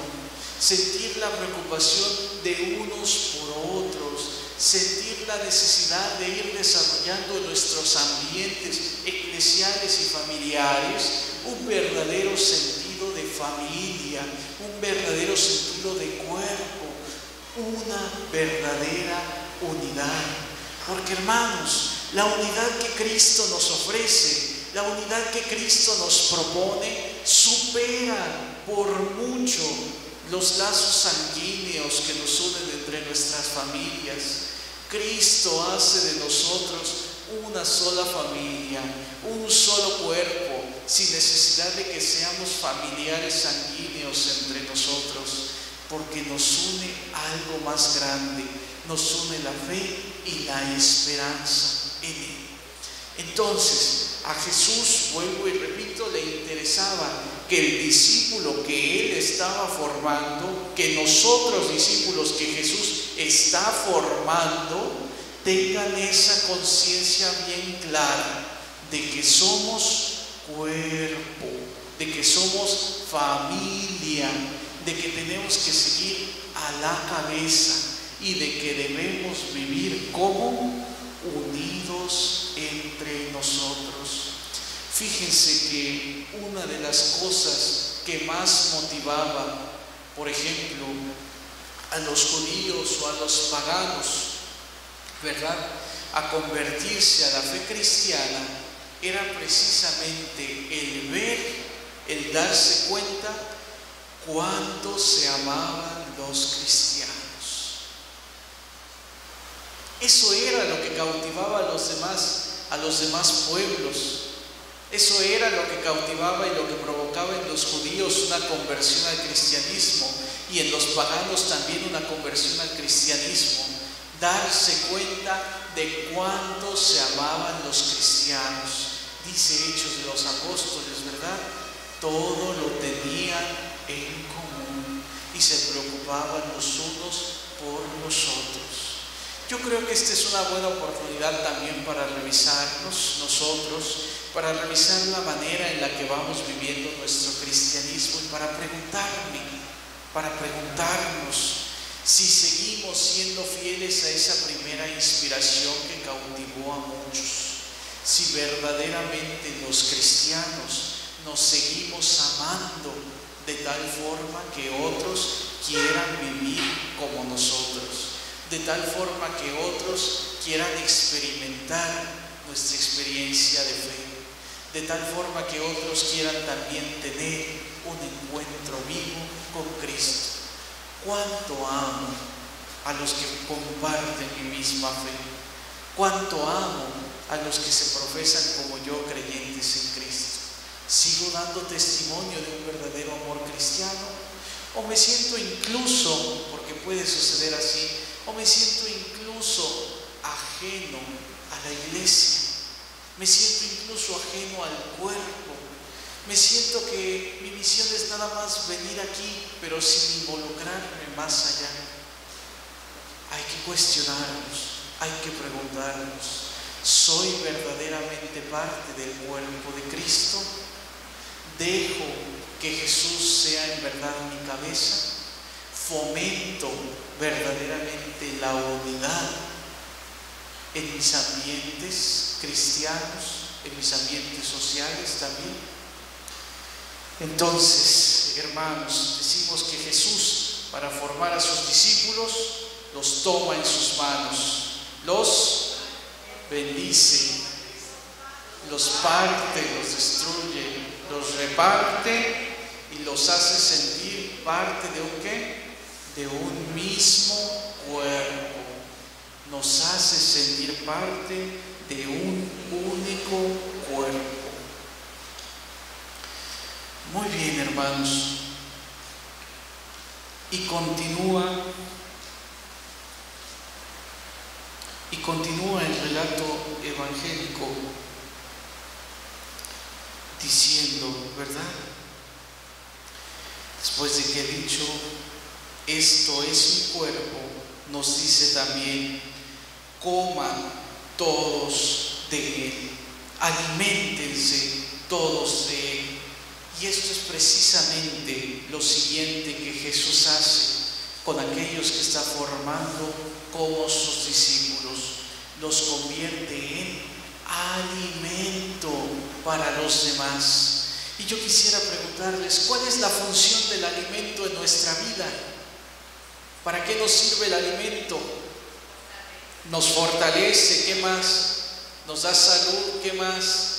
sentir la preocupación de unos por otros, sentir la necesidad de ir desarrollando en nuestros ambientes eclesiales y familiares un verdadero sentido de familia, un verdadero sentido de cuerpo, una verdadera unidad. Porque hermanos, la unidad que Cristo nos ofrece, la unidad que Cristo nos propone, supera por mucho los lazos sanguíneos que nos unen entre nuestras familias. Cristo hace de nosotros una sola familia, un solo cuerpo, sin necesidad de que seamos familiares sanguíneos entre nosotros, porque nos une algo más grande, nos une la fe y la esperanza. Entonces, a Jesús, vuelvo y repito, le interesaba que el discípulo que él estaba formando, que nosotros discípulos que Jesús está formando, tengan esa conciencia bien clara de que somos cuerpo, de que somos familia, de que tenemos que seguir a la cabeza y de que debemos vivir como unidos entre nosotros. Fíjense que una de las cosas que más motivaba, por ejemplo, a los judíos o a los paganos, ¿verdad? A convertirse a la fe cristiana era precisamente el ver, el darse cuenta cuánto se amaban los cristianos. Eso era lo que cautivaba a los demás, a los demás pueblos. Eso era lo que cautivaba y lo que provocaba en los judíos una conversión al cristianismo y en los paganos también una conversión al cristianismo. Darse cuenta de cuánto se amaban los cristianos. Dice Hechos de los Apóstoles, ¿verdad? Todo lo tenían en común y se preocupaban los unos por los otros. Yo creo que esta es una buena oportunidad también para revisarnos nosotros, para revisar la manera en la que vamos viviendo nuestro cristianismo y para preguntarme, para preguntarnos si seguimos siendo fieles a esa primera inspiración que cautivó a muchos, si verdaderamente los cristianos nos seguimos amando de tal forma que otros quieran vivir como nosotros de tal forma que otros quieran experimentar nuestra experiencia de fe, de tal forma que otros quieran también tener un encuentro vivo con Cristo. ¿Cuánto amo a los que comparten mi misma fe? ¿Cuánto amo a los que se profesan como yo creyentes en Cristo? ¿Sigo dando testimonio de un verdadero amor cristiano? ¿O me siento incluso, porque puede suceder así, o me siento incluso ajeno a la iglesia, me siento incluso ajeno al cuerpo, me siento que mi misión es nada más venir aquí, pero sin involucrarme más allá. que cuestionarnos, hay que preguntarnos, ¿soy verdaderamente parte del cuerpo de Cristo? ¿Dejo que Jesús sea en verdad mi cabeza? ¿Fomento verdaderamente la unidad en mis ambientes cristianos, en mis ambientes sociales también? Entonces, hermanos, decimos que Jesús, para formar a sus discípulos, los toma en sus manos, los bendice, los parte, los destruye, los reparte y los hace sentir parte de un qué? De un mismo cuerpo. Nos hace sentir parte de un único cuerpo. Muy bien, hermanos. Y continúa y continúa el relato evangélico diciendo, ¿verdad? Después de que he dicho, esto es mi cuerpo, nos dice también, coman todos de él, alimentense todos de él. Y esto es precisamente lo siguiente que Jesús hace con aquellos que está formando como sus discípulos. Los convierte en alimento para los demás. Y yo quisiera preguntarles, ¿cuál es la función del alimento en nuestra vida? ¿Para qué nos sirve el alimento? Nos fortalece, ¿qué más? Nos da salud, ¿qué más?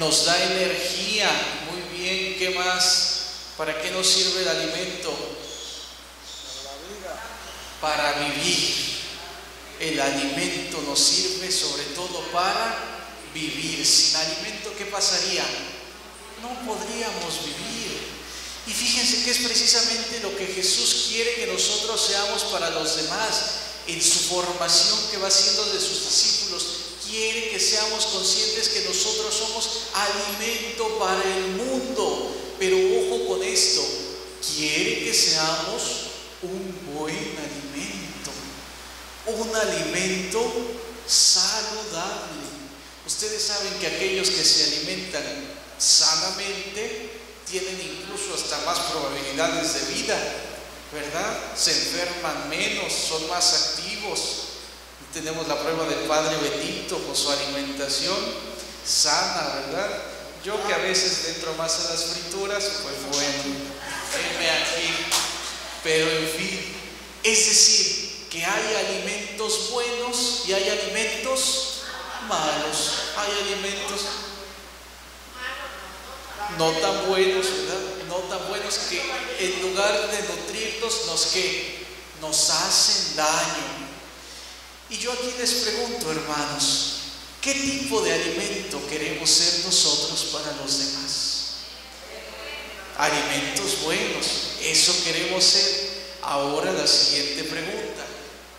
Nos da energía, muy bien, ¿qué más? ¿Para qué nos sirve el alimento? Para vivir. El alimento nos sirve sobre todo para vivir. Sin alimento, ¿qué pasaría? No podríamos vivir. Y fíjense que es precisamente lo que Jesús quiere que nosotros seamos para los demás. En su formación que va haciendo de sus discípulos, quiere que seamos conscientes que nosotros somos alimento para el mundo. Pero ojo con esto, quiere que seamos un buen alimento, un alimento saludable. Ustedes saben que aquellos que se alimentan sanamente tienen incluso hasta más probabilidades de vida, ¿verdad? Se enferman menos, son más activos. Tenemos la prueba del padre Betito con su alimentación sana, ¿verdad? Yo que a veces entro más a las frituras, pues bueno, heme aquí. Pero en fin, es decir, que hay alimentos buenos y hay alimentos malos. Hay alimentos no tan buenos, ¿verdad? No tan buenos que en lugar de nutrirnos nos que nos hacen daño. Y yo aquí les pregunto, hermanos, ¿qué tipo de alimento queremos ser nosotros para los demás? Alimentos buenos, eso queremos ser. Ahora la siguiente pregunta,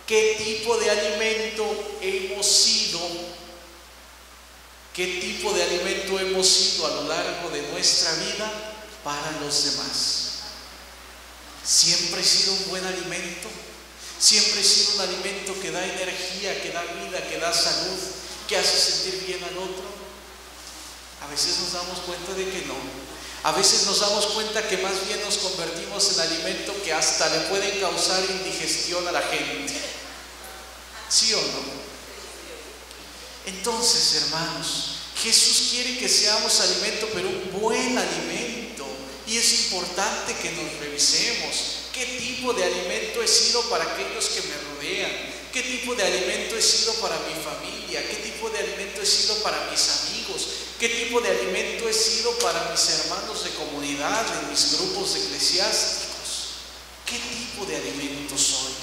¿qué tipo de alimento hemos sido ¿Qué tipo de alimento hemos sido a lo largo de nuestra vida para los demás? ¿Siempre he sido un buen alimento? ¿Siempre he sido un alimento que da energía, que da vida, que da salud, que hace sentir bien al otro? A veces nos damos cuenta de que no. A veces nos damos cuenta que más bien nos convertimos en alimento que hasta le pueden causar indigestión a la gente. ¿Sí o no? Entonces, hermanos, Jesús quiere que seamos alimento, pero un buen alimento. Y es importante que nos revisemos qué tipo de alimento he sido para aquellos que me rodean, qué tipo de alimento he sido para mi familia, qué tipo de alimento he sido para mis amigos, qué tipo de alimento he sido para mis hermanos de comunidad, en mis grupos eclesiásticos. ¿Qué tipo de alimento soy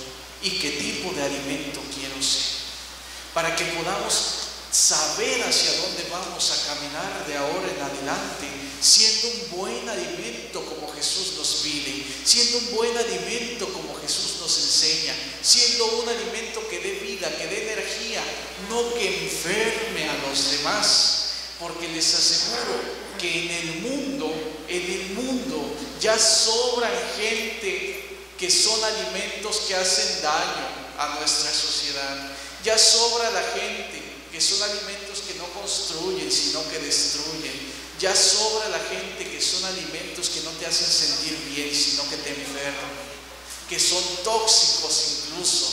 y qué tipo de alimento quiero ser? Para que podamos saber hacia dónde vamos a caminar de ahora en adelante, siendo un buen alimento como Jesús nos pide, siendo un buen alimento como Jesús nos enseña, siendo un alimento que dé vida, que dé energía, no que enferme a los demás, porque les aseguro que en el mundo, en el mundo ya sobran gente que son alimentos que hacen daño a nuestra sociedad. Ya sobra la gente que son alimentos que no construyen, sino que destruyen. Ya sobra la gente que son alimentos que no te hacen sentir bien, sino que te enferman, que son tóxicos incluso.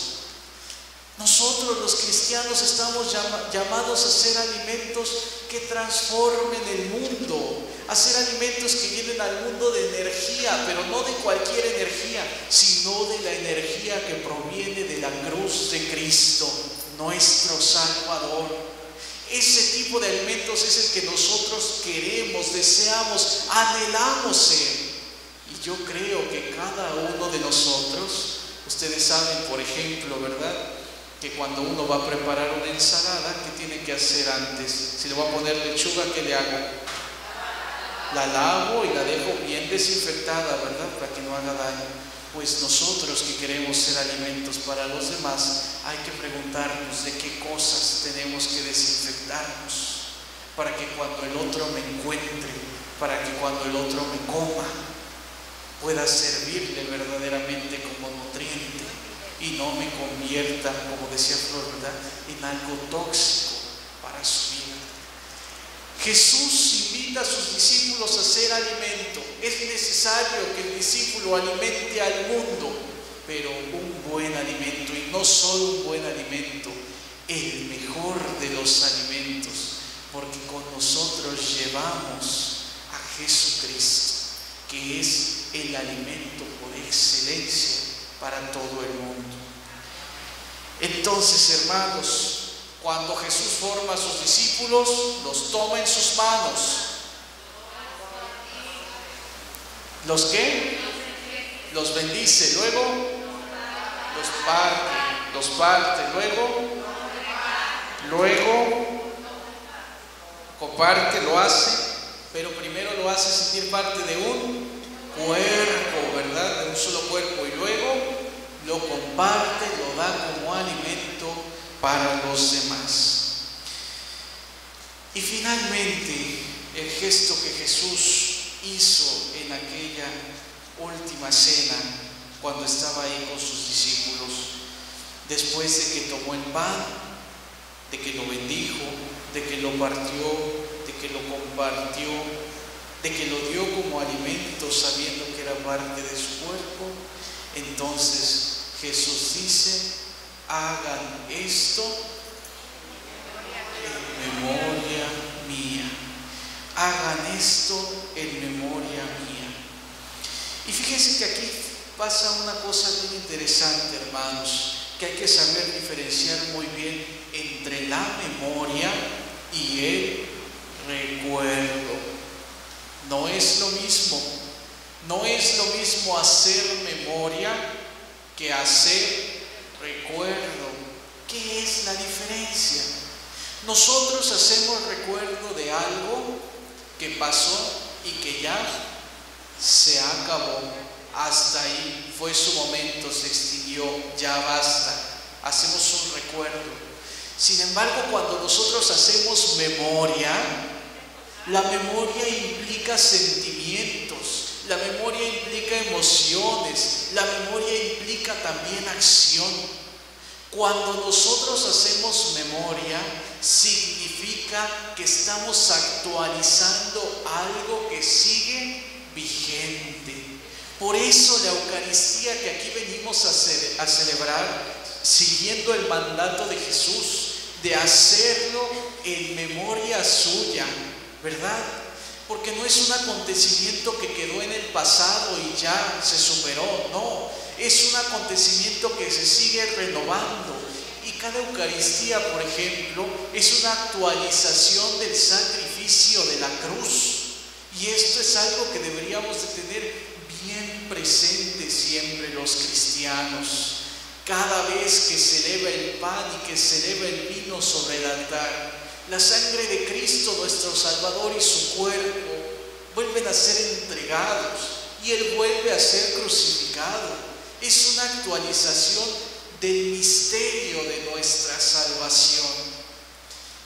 Nosotros los cristianos estamos llamados a ser alimentos que transformen el mundo, a ser alimentos que lleven al mundo de energía, pero no de cualquier energía, sino de la energía que proviene de la cruz de Cristo, nuestro Salvador. Ese tipo de alimentos es el que nosotros queremos, deseamos, anhelamos. Y yo creo que cada uno de nosotros, ustedes saben, por ejemplo, ¿verdad? que cuando uno va a preparar una ensalada, ¿qué tiene que hacer antes? Si le voy a poner lechuga, ¿qué le hago? La lavo y la dejo bien desinfectada, ¿verdad? Para que no haga daño. Pues nosotros que queremos ser alimentos para los demás, hay que preguntarnos de qué cosas tenemos que desinfectarnos para que cuando el otro me encuentre, para que cuando el otro me coma, pueda servirle verdaderamente como nutriente y no me convierta, como decía Flor, ¿verdad?, en algo tóxico. Jesús invita a sus discípulos a ser alimento. Es necesario que el discípulo alimente al mundo, pero un buen alimento, y no solo un buen alimento, el mejor de los alimentos, porque con nosotros llevamos a Jesucristo, que es el alimento por excelencia para todo el mundo. Entonces, hermanos, cuando Jesús forma a sus discípulos, los toma en sus manos. ¿Los qué? Los bendice, luego los parte, los parte, luego, luego comparte, lo hace, pero primero lo hace sentir parte de un cuerpo, ¿verdad? De un solo cuerpo y luego lo comparte, lo da como alimento para los demás. Y finalmente, el gesto que Jesús hizo en aquella última cena, cuando estaba ahí con sus discípulos, después de que tomó el pan, de que lo bendijo, de que lo partió, de que lo compartió, de que lo dio como alimento sabiendo que era parte de su cuerpo, entonces Jesús dice, hagan esto en memoria mía. Hagan esto en memoria mía. Y fíjense que aquí pasa una cosa muy interesante, hermanos, que hay que saber diferenciar muy bien entre la memoria y el recuerdo. No es lo mismo. No es lo mismo hacer memoria que hacer recuerdo. ¿Qué es la diferencia? Nosotros hacemos recuerdo de algo que pasó y que ya se acabó. Hasta ahí fue su momento, se extinguió, ya basta. Hacemos un recuerdo. Sin embargo, cuando nosotros hacemos memoria, la memoria implica sentimientos, la memoria implica emociones, la memoria implica también acción. Cuando nosotros hacemos memoria, significa que estamos actualizando algo que sigue vigente. Por eso la Eucaristía que aquí venimos a, a celebrar, siguiendo el mandato de Jesús, de hacerlo en memoria suya, ¿verdad? Porque no es un acontecimiento que quedó en el pasado y ya se superó, no, es un acontecimiento que se sigue renovando. Y cada Eucaristía, por ejemplo, es una actualización del sacrificio de la cruz. Y esto es algo que deberíamos de tener bien presente siempre los cristianos. Cada vez que se eleva el pan y que se eleva el vino sobre el altar, la sangre de Cristo, nuestro Salvador, y su cuerpo vuelven a ser entregados y Él vuelve a ser crucificado. Es una actualización del misterio de nuestra salvación.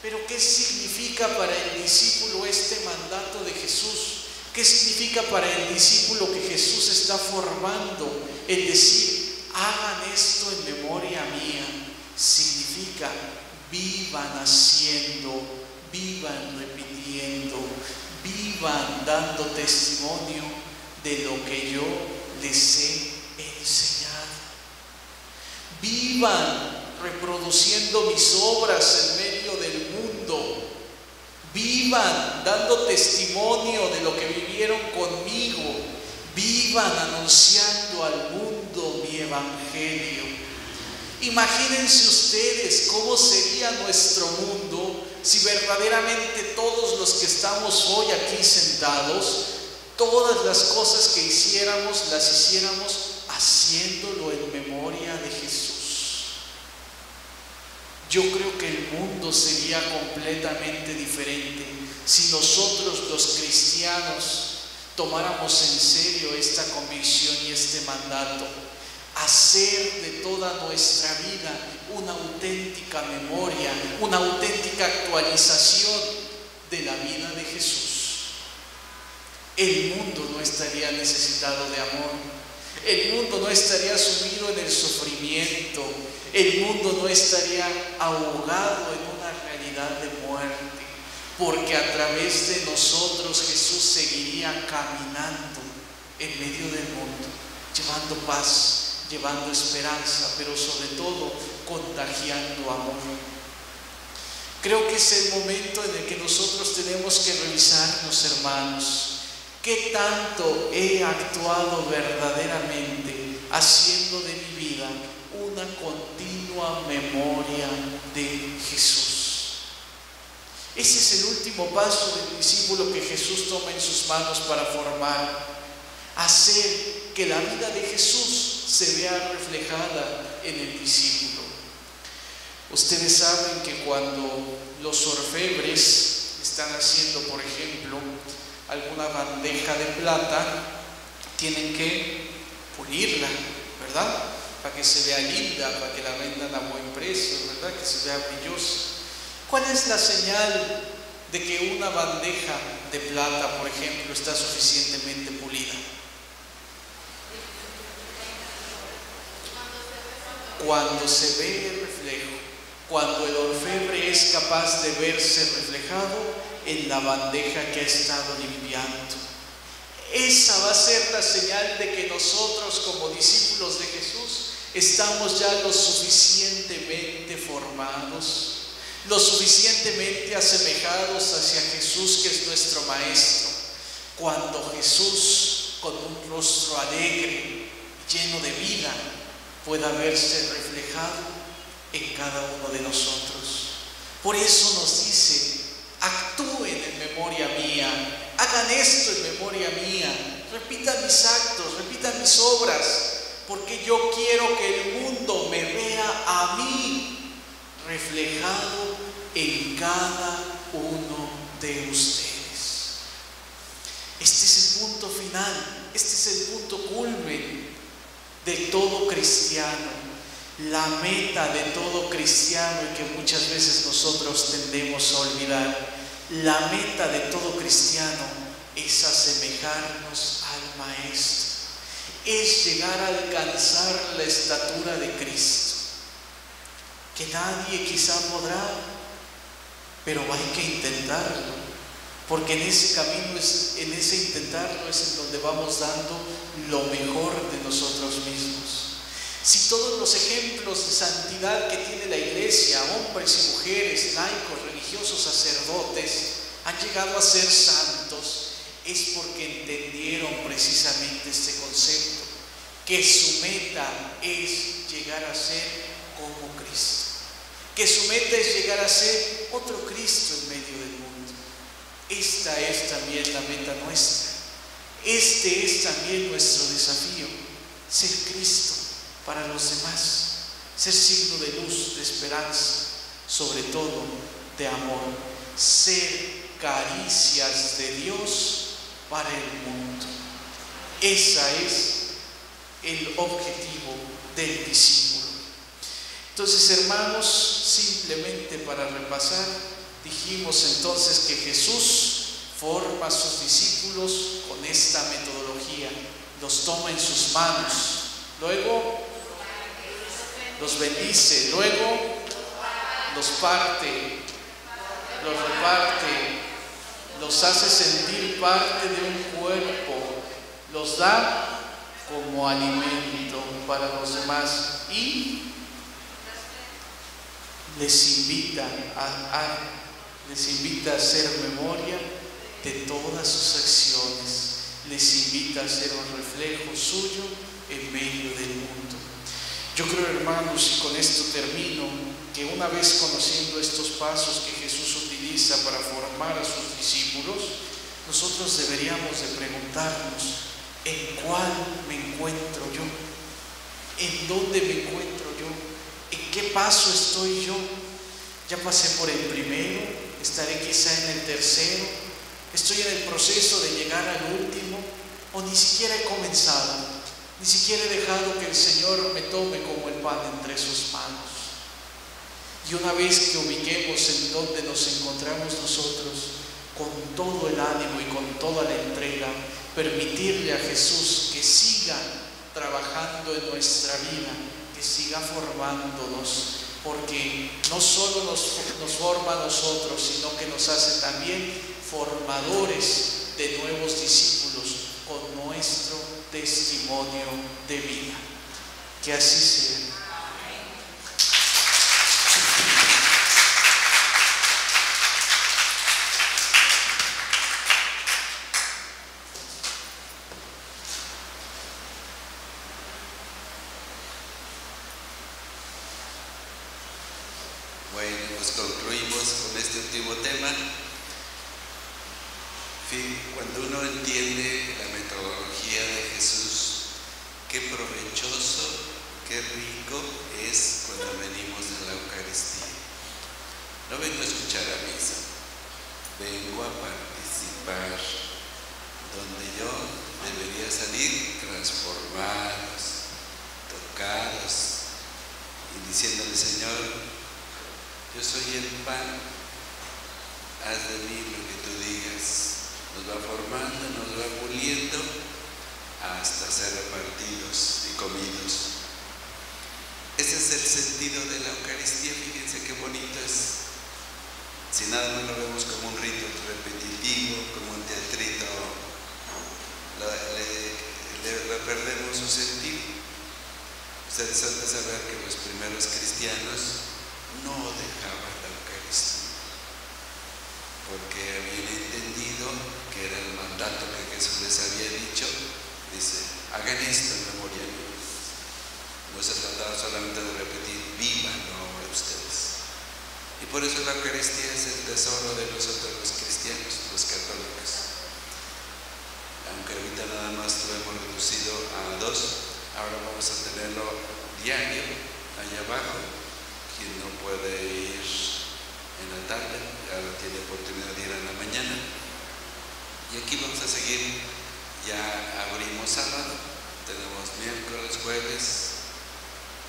Pero ¿qué significa para el discípulo este mandato de Jesús? ¿Qué significa para el discípulo que Jesús está formando el decir, hagan esto en memoria mía, significa vivan haciendo, vivan repitiendo, vivan dando testimonio de lo que yo les he enseñado. Vivan reproduciendo mis obras en medio del mundo. Vivan dando testimonio de lo que vivieron conmigo. Vivan anunciando al mundo mi evangelio. Imagínense ustedes cómo sería nuestro mundo si verdaderamente todos los que estamos hoy aquí sentados, todas las cosas que hiciéramos, las hiciéramos haciéndolo en memoria de Jesús. Yo creo que el mundo sería completamente diferente si nosotros los cristianos tomáramos en serio esta convicción y este mandato. Hacer de toda nuestra vida una auténtica memoria, una auténtica actualización de la vida de Jesús. El mundo no estaría necesitado de amor. El mundo no estaría sumido en el sufrimiento, el mundo no estaría ahogado en una realidad de muerte, porque a través de nosotros Jesús seguiría caminando en medio del mundo, llevando paz, llevando esperanza, pero sobre todo contagiando amor. Creo que es el momento en el que nosotros tenemos que revisarnos, hermanos, qué tanto he actuado verdaderamente haciendo de mi vida una continua memoria de Jesús. Ese es el último paso del discípulo que Jesús toma en sus manos para formar, hacer que la vida de Jesús se vea reflejada en el discípulo. Ustedes saben que cuando los orfebres están haciendo, por ejemplo, alguna bandeja de plata, tienen que pulirla, ¿verdad? Para que se vea linda, para que la vendan a buen precio, ¿verdad? Que se vea brillosa. ¿Cuál es la señal de que una bandeja de plata, por ejemplo, está suficientemente pulida? Cuando se ve el reflejo, cuando el orfebre es capaz de verse reflejado en la bandeja que ha estado limpiando. Esa va a ser la señal de que nosotros como discípulos de Jesús estamos ya lo suficientemente formados, lo suficientemente asemejados hacia Jesús que es nuestro Maestro. Cuando Jesús, con un rostro alegre, lleno de vida, pueda verse reflejado en cada uno de nosotros. Por eso nos dice, actúen en memoria mía, hagan esto en memoria mía, repitan mis actos, repitan mis obras, porque yo quiero que el mundo me vea a mí reflejado en cada uno de ustedes. Este es el punto final, este es el punto culmen de todo cristiano la meta de todo cristiano y que muchas veces nosotros tendemos a olvidar, la meta de todo cristiano es asemejarnos al Maestro, es llegar a alcanzar la estatura de Cristo, que nadie quizá podrá, pero hay que intentarlo, porque en ese camino, en ese intentarlo es en donde vamos dando lo mejor de nosotros mismos. Si todos los ejemplos de santidad que tiene la iglesia, hombres y mujeres, laicos, religiosos, sacerdotes, han llegado a ser santos, es porque entendieron precisamente este concepto, que su meta es llegar a ser como Cristo, que su meta es llegar a ser otro Cristo en medio del mundo. Esta es también la meta nuestra. Este es también nuestro desafío, ser Cristo para los demás, ser signo de luz, de esperanza, sobre todo de amor, ser caricias de Dios para el mundo. Ese es el objetivo del discípulo. Entonces, hermanos, simplemente para repasar, dijimos entonces que Jesús forma a sus discípulos con esta metodología, los toma en sus manos. Luego los bendice, luego los parte, los reparte, los hace sentir parte de un cuerpo, los da como alimento para los demás y les invita a, les invita a hacer memoria de todas sus acciones, les invita a ser un reflejo suyo en medio del mundo. Yo creo, hermanos, y con esto termino, que una vez conociendo estos pasos que Jesús utiliza para formar a sus discípulos, nosotros deberíamos de preguntarnos, ¿en cuál me encuentro yo? ¿En dónde me encuentro yo? ¿En qué paso estoy yo? Ya pasé por el primero, estaré quizá en el tercero, estoy en el proceso de llegar al último o ni siquiera he comenzado, ni siquiera he dejado que el Señor me tome como el pan entre sus manos. Y una vez que ubiquemos en donde nos encontramos nosotros, con todo el ánimo y con toda la entrega, permitirle a Jesús que siga trabajando en nuestra vida, que siga formándonos, porque no solo nos, nos forma a nosotros, sino que nos hace también formadores de nuevos discípulos con nuestro testimonio de vida. Que así sea. Bueno, pues concluimos con este último tema. Fin, Cuando uno entiende la metodología de Jesús, qué provechoso, qué rico es cuando venimos a la Eucaristía. No vengo a escuchar a misa, vengo a participar, donde yo debería salir transformados, tocados, y diciéndole, Señor, yo soy el pan, haz de mí lo que tú digas. Nos va formando, nos va puliendo hasta ser repartidos y comidos. Ese es el sentido de la Eucaristía, fíjense qué bonito es. Si nada más lo vemos como un rito repetitivo, como un teatrito, le perdemos su sentido. Ustedes han de saber que los primeros cristianos no dejaban la Eucaristía, porque habían entendido que era el mandato que Jesús les había dicho, dice, hagan esto en memoria mía. No se trataba solamente de repetir, vivan ahora ustedes. Y por eso la Eucaristía es el tesoro de nosotros los cristianos, los católicos. Aunque ahorita nada más lo hemos reducido a dos, ahora vamos a tenerlo diario, allá abajo. Quien no puede ir en la tarde, ahora tiene oportunidad de ir en la mañana. Aquí vamos a seguir, ya abrimos sábado, tenemos miércoles, jueves,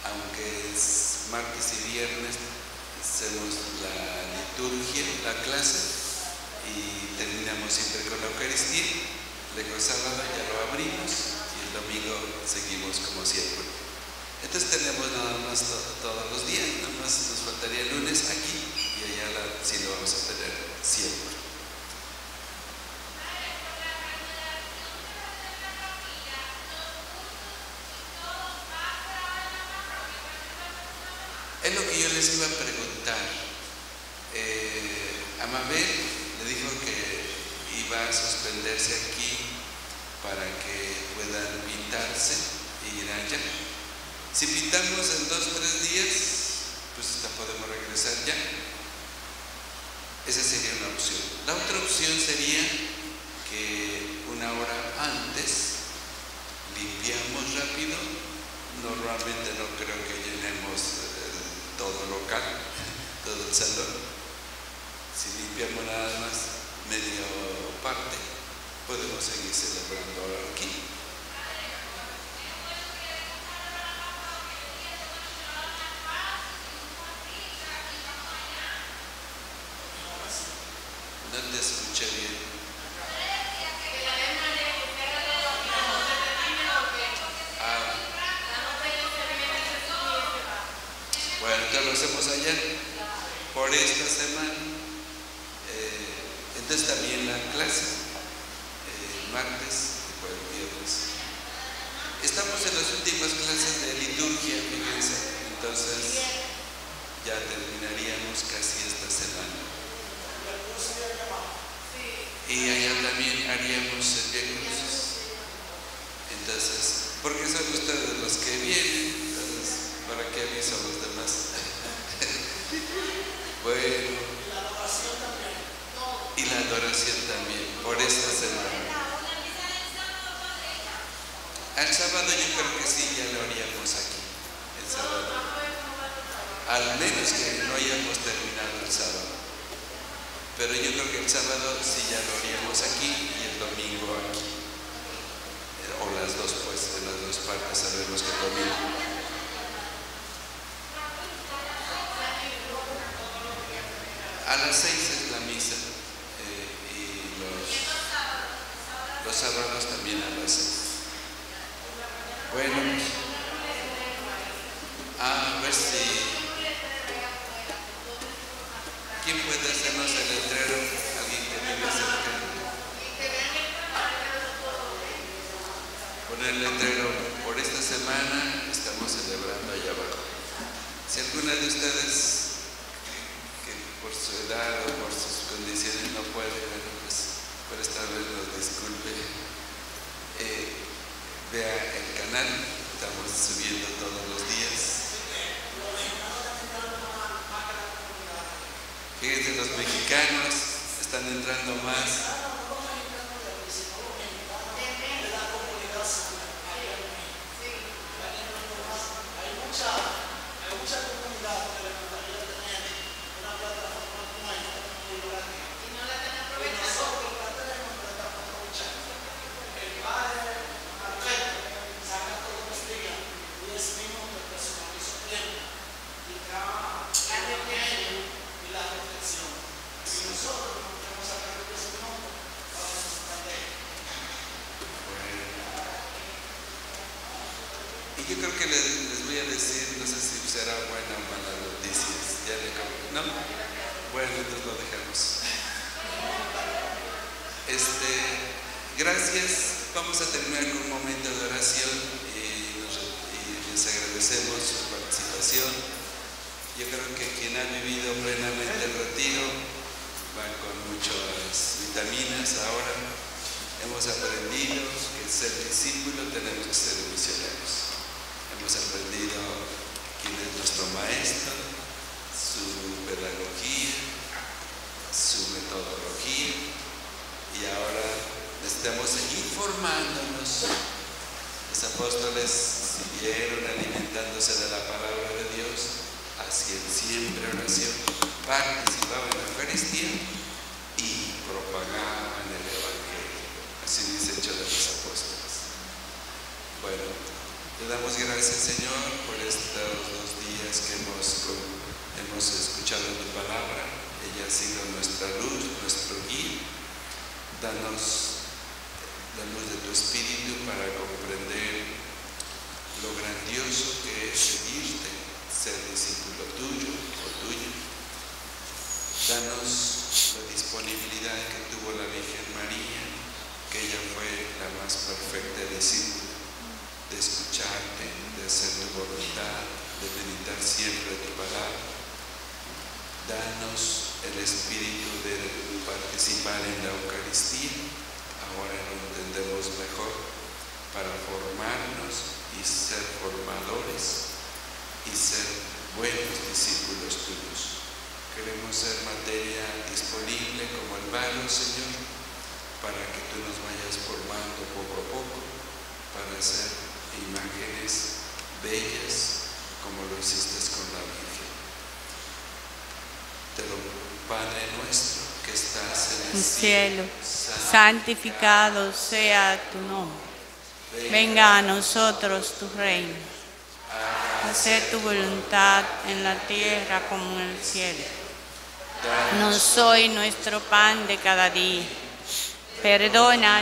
aunque es martes y viernes, hacemos la liturgia, la clase, y terminamos siempre con la Eucaristía. Luego el sábado ya lo abrimos. Y el domingo seguimos como siempre. Entonces tenemos nada más to- todos los días, nada más nos faltaría el lunes aquí. Y allá sí lo vamos a tener siempre. Es lo que yo les iba a preguntar. Eh, a Mabel le dijo que iba a suspenderse aquí para que puedan pintarse y ir allá. Si pintamos en dos tres días, pues hasta podemos regresar ya. Esa sería una opción. La otra opción sería que una hora antes limpiamos rápido. Normalmente no creo que llenemos todo local, todo el salón. Si limpiamos nada más medio parte, podemos seguir celebrando aquí. No te escuché bien. Ah, ya por esta semana. Eh, entonces también la clase, eh, martes y por el viernes. Estamos en las últimas clases de liturgia, fíjense. Entonces ya terminaríamos casi esta semana. Y allá también haríamos el Via Crucis. Entonces, porque son ustedes los que vienen, entonces, ¿para qué aviso a los demás? bueno. Y la adoración también, por esta semana. Al sábado yo creo que sí, ya lo haríamos aquí, el sábado. Al menos que no hayamos terminado el sábado. Pero yo creo que el sábado sí ya lo haríamos aquí y el domingo aquí. O las dos, pues, de las dos partes sabemos que el domingo. A las seis es la misa eh, y los, los sábados también a seis. Bueno, pues, a ver si. ¿Quién puede hacernos el letrero? Alguien que vive cerca. Poner el letrero. Por esta semana estamos celebrando allá abajo. Si alguna de ustedes que por su edad o por sus condiciones no puede, por esta vez nos disculpe. Eh, vea el canal, estamos subiendo todos los días. Fíjense, los mexicanos están entrando más. Y yo creo que les, les voy a decir, no sé si será buena o mala noticias. Ya le acabo- ¿No? Bueno, entonces lo dejamos. Este, gracias. Vamos a terminar con un momento de oración y, nos- y les agradecemos su participación. Yo creo que quien ha vivido plenamente el retiro va con muchas vitaminas ahora. Hemos aprendido que ser discípulo tenemos que ser misioneros. Hemos aprendido quién es nuestro maestro, su pedagogía, su metodología y ahora necesitamos seguir formándonos. Los apóstoles siguieron alimentándose de la palabra de Dios, hacían siempre oración, participaban en la Eucaristía y propagaban el Evangelio. Así dice Hecho de los Apóstoles. Bueno, te damos gracias Señor por estos dos días que hemos, hemos escuchado tu palabra. Ella ha sido nuestra luz, nuestro guía. Danos la luz de tu espíritu para comprender lo grandioso que es seguirte, ser discípulo tuyo o tuyo. Danos la disponibilidad que tuvo la Virgen María, que ella fue la más perfecta discípula, de escucharte, de hacer tu voluntad, de meditar siempre tu palabra. Danos el espíritu de participar en la Eucaristía, ahora lo entendemos mejor, para formarnos y ser formadores y ser buenos discípulos tuyos. Queremos ser materia disponible como el barro, Señor, para que tú nos vayas formando poco a poco, para ser imágenes bellas como lo hiciste con la Virgen. Te lo Padre nuestro que estás en el cielo, cielo, santificado sea tu nombre. Venga a nosotros tu reino. Hacer tu voluntad en la tierra como en el cielo. Nos hoy nuestro pan de cada día. Perdona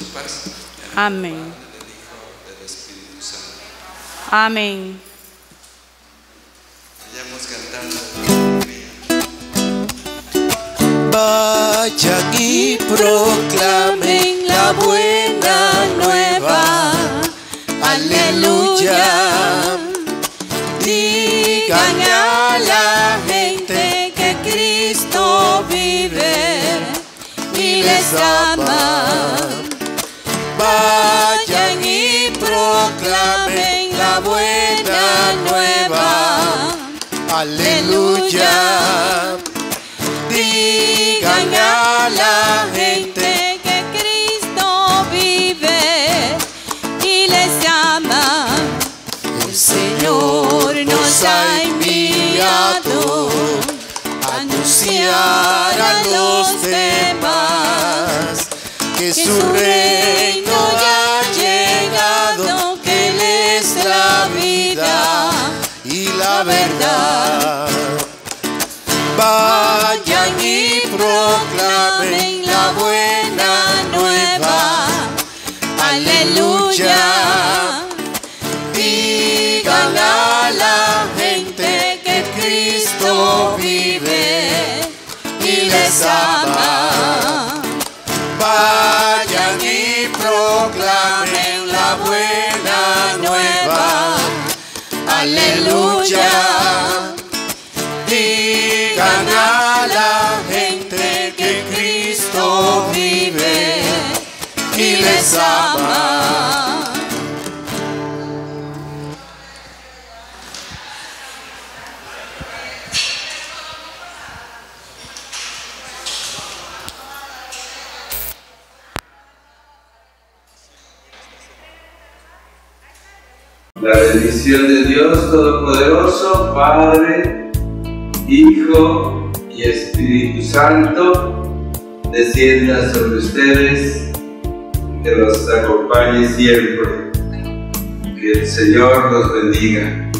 su paz. Amén. nombre del Hijo, del Espíritu Santo. Amén. Vayamos cantando. Vayan y proclamen la buena nueva. Aleluya. Digan a la gente que Cristo vive y les ama. La buena nueva. Aleluya. Digan a la gente que Cristo vive y les llama. el Señor nos ha enviado a anunciar a los demás que su reino ya verdad. Vayan y proclamen la buena nueva. Aleluya. Digan a la gente que Cristo vive y les ama. Vayan y proclamen la buena nueva. Aleluya. La bendición de Dios Todopoderoso, Padre, Hijo y Espíritu Santo, descienda sobre ustedes, que los acompañe siempre. Que el Señor los bendiga.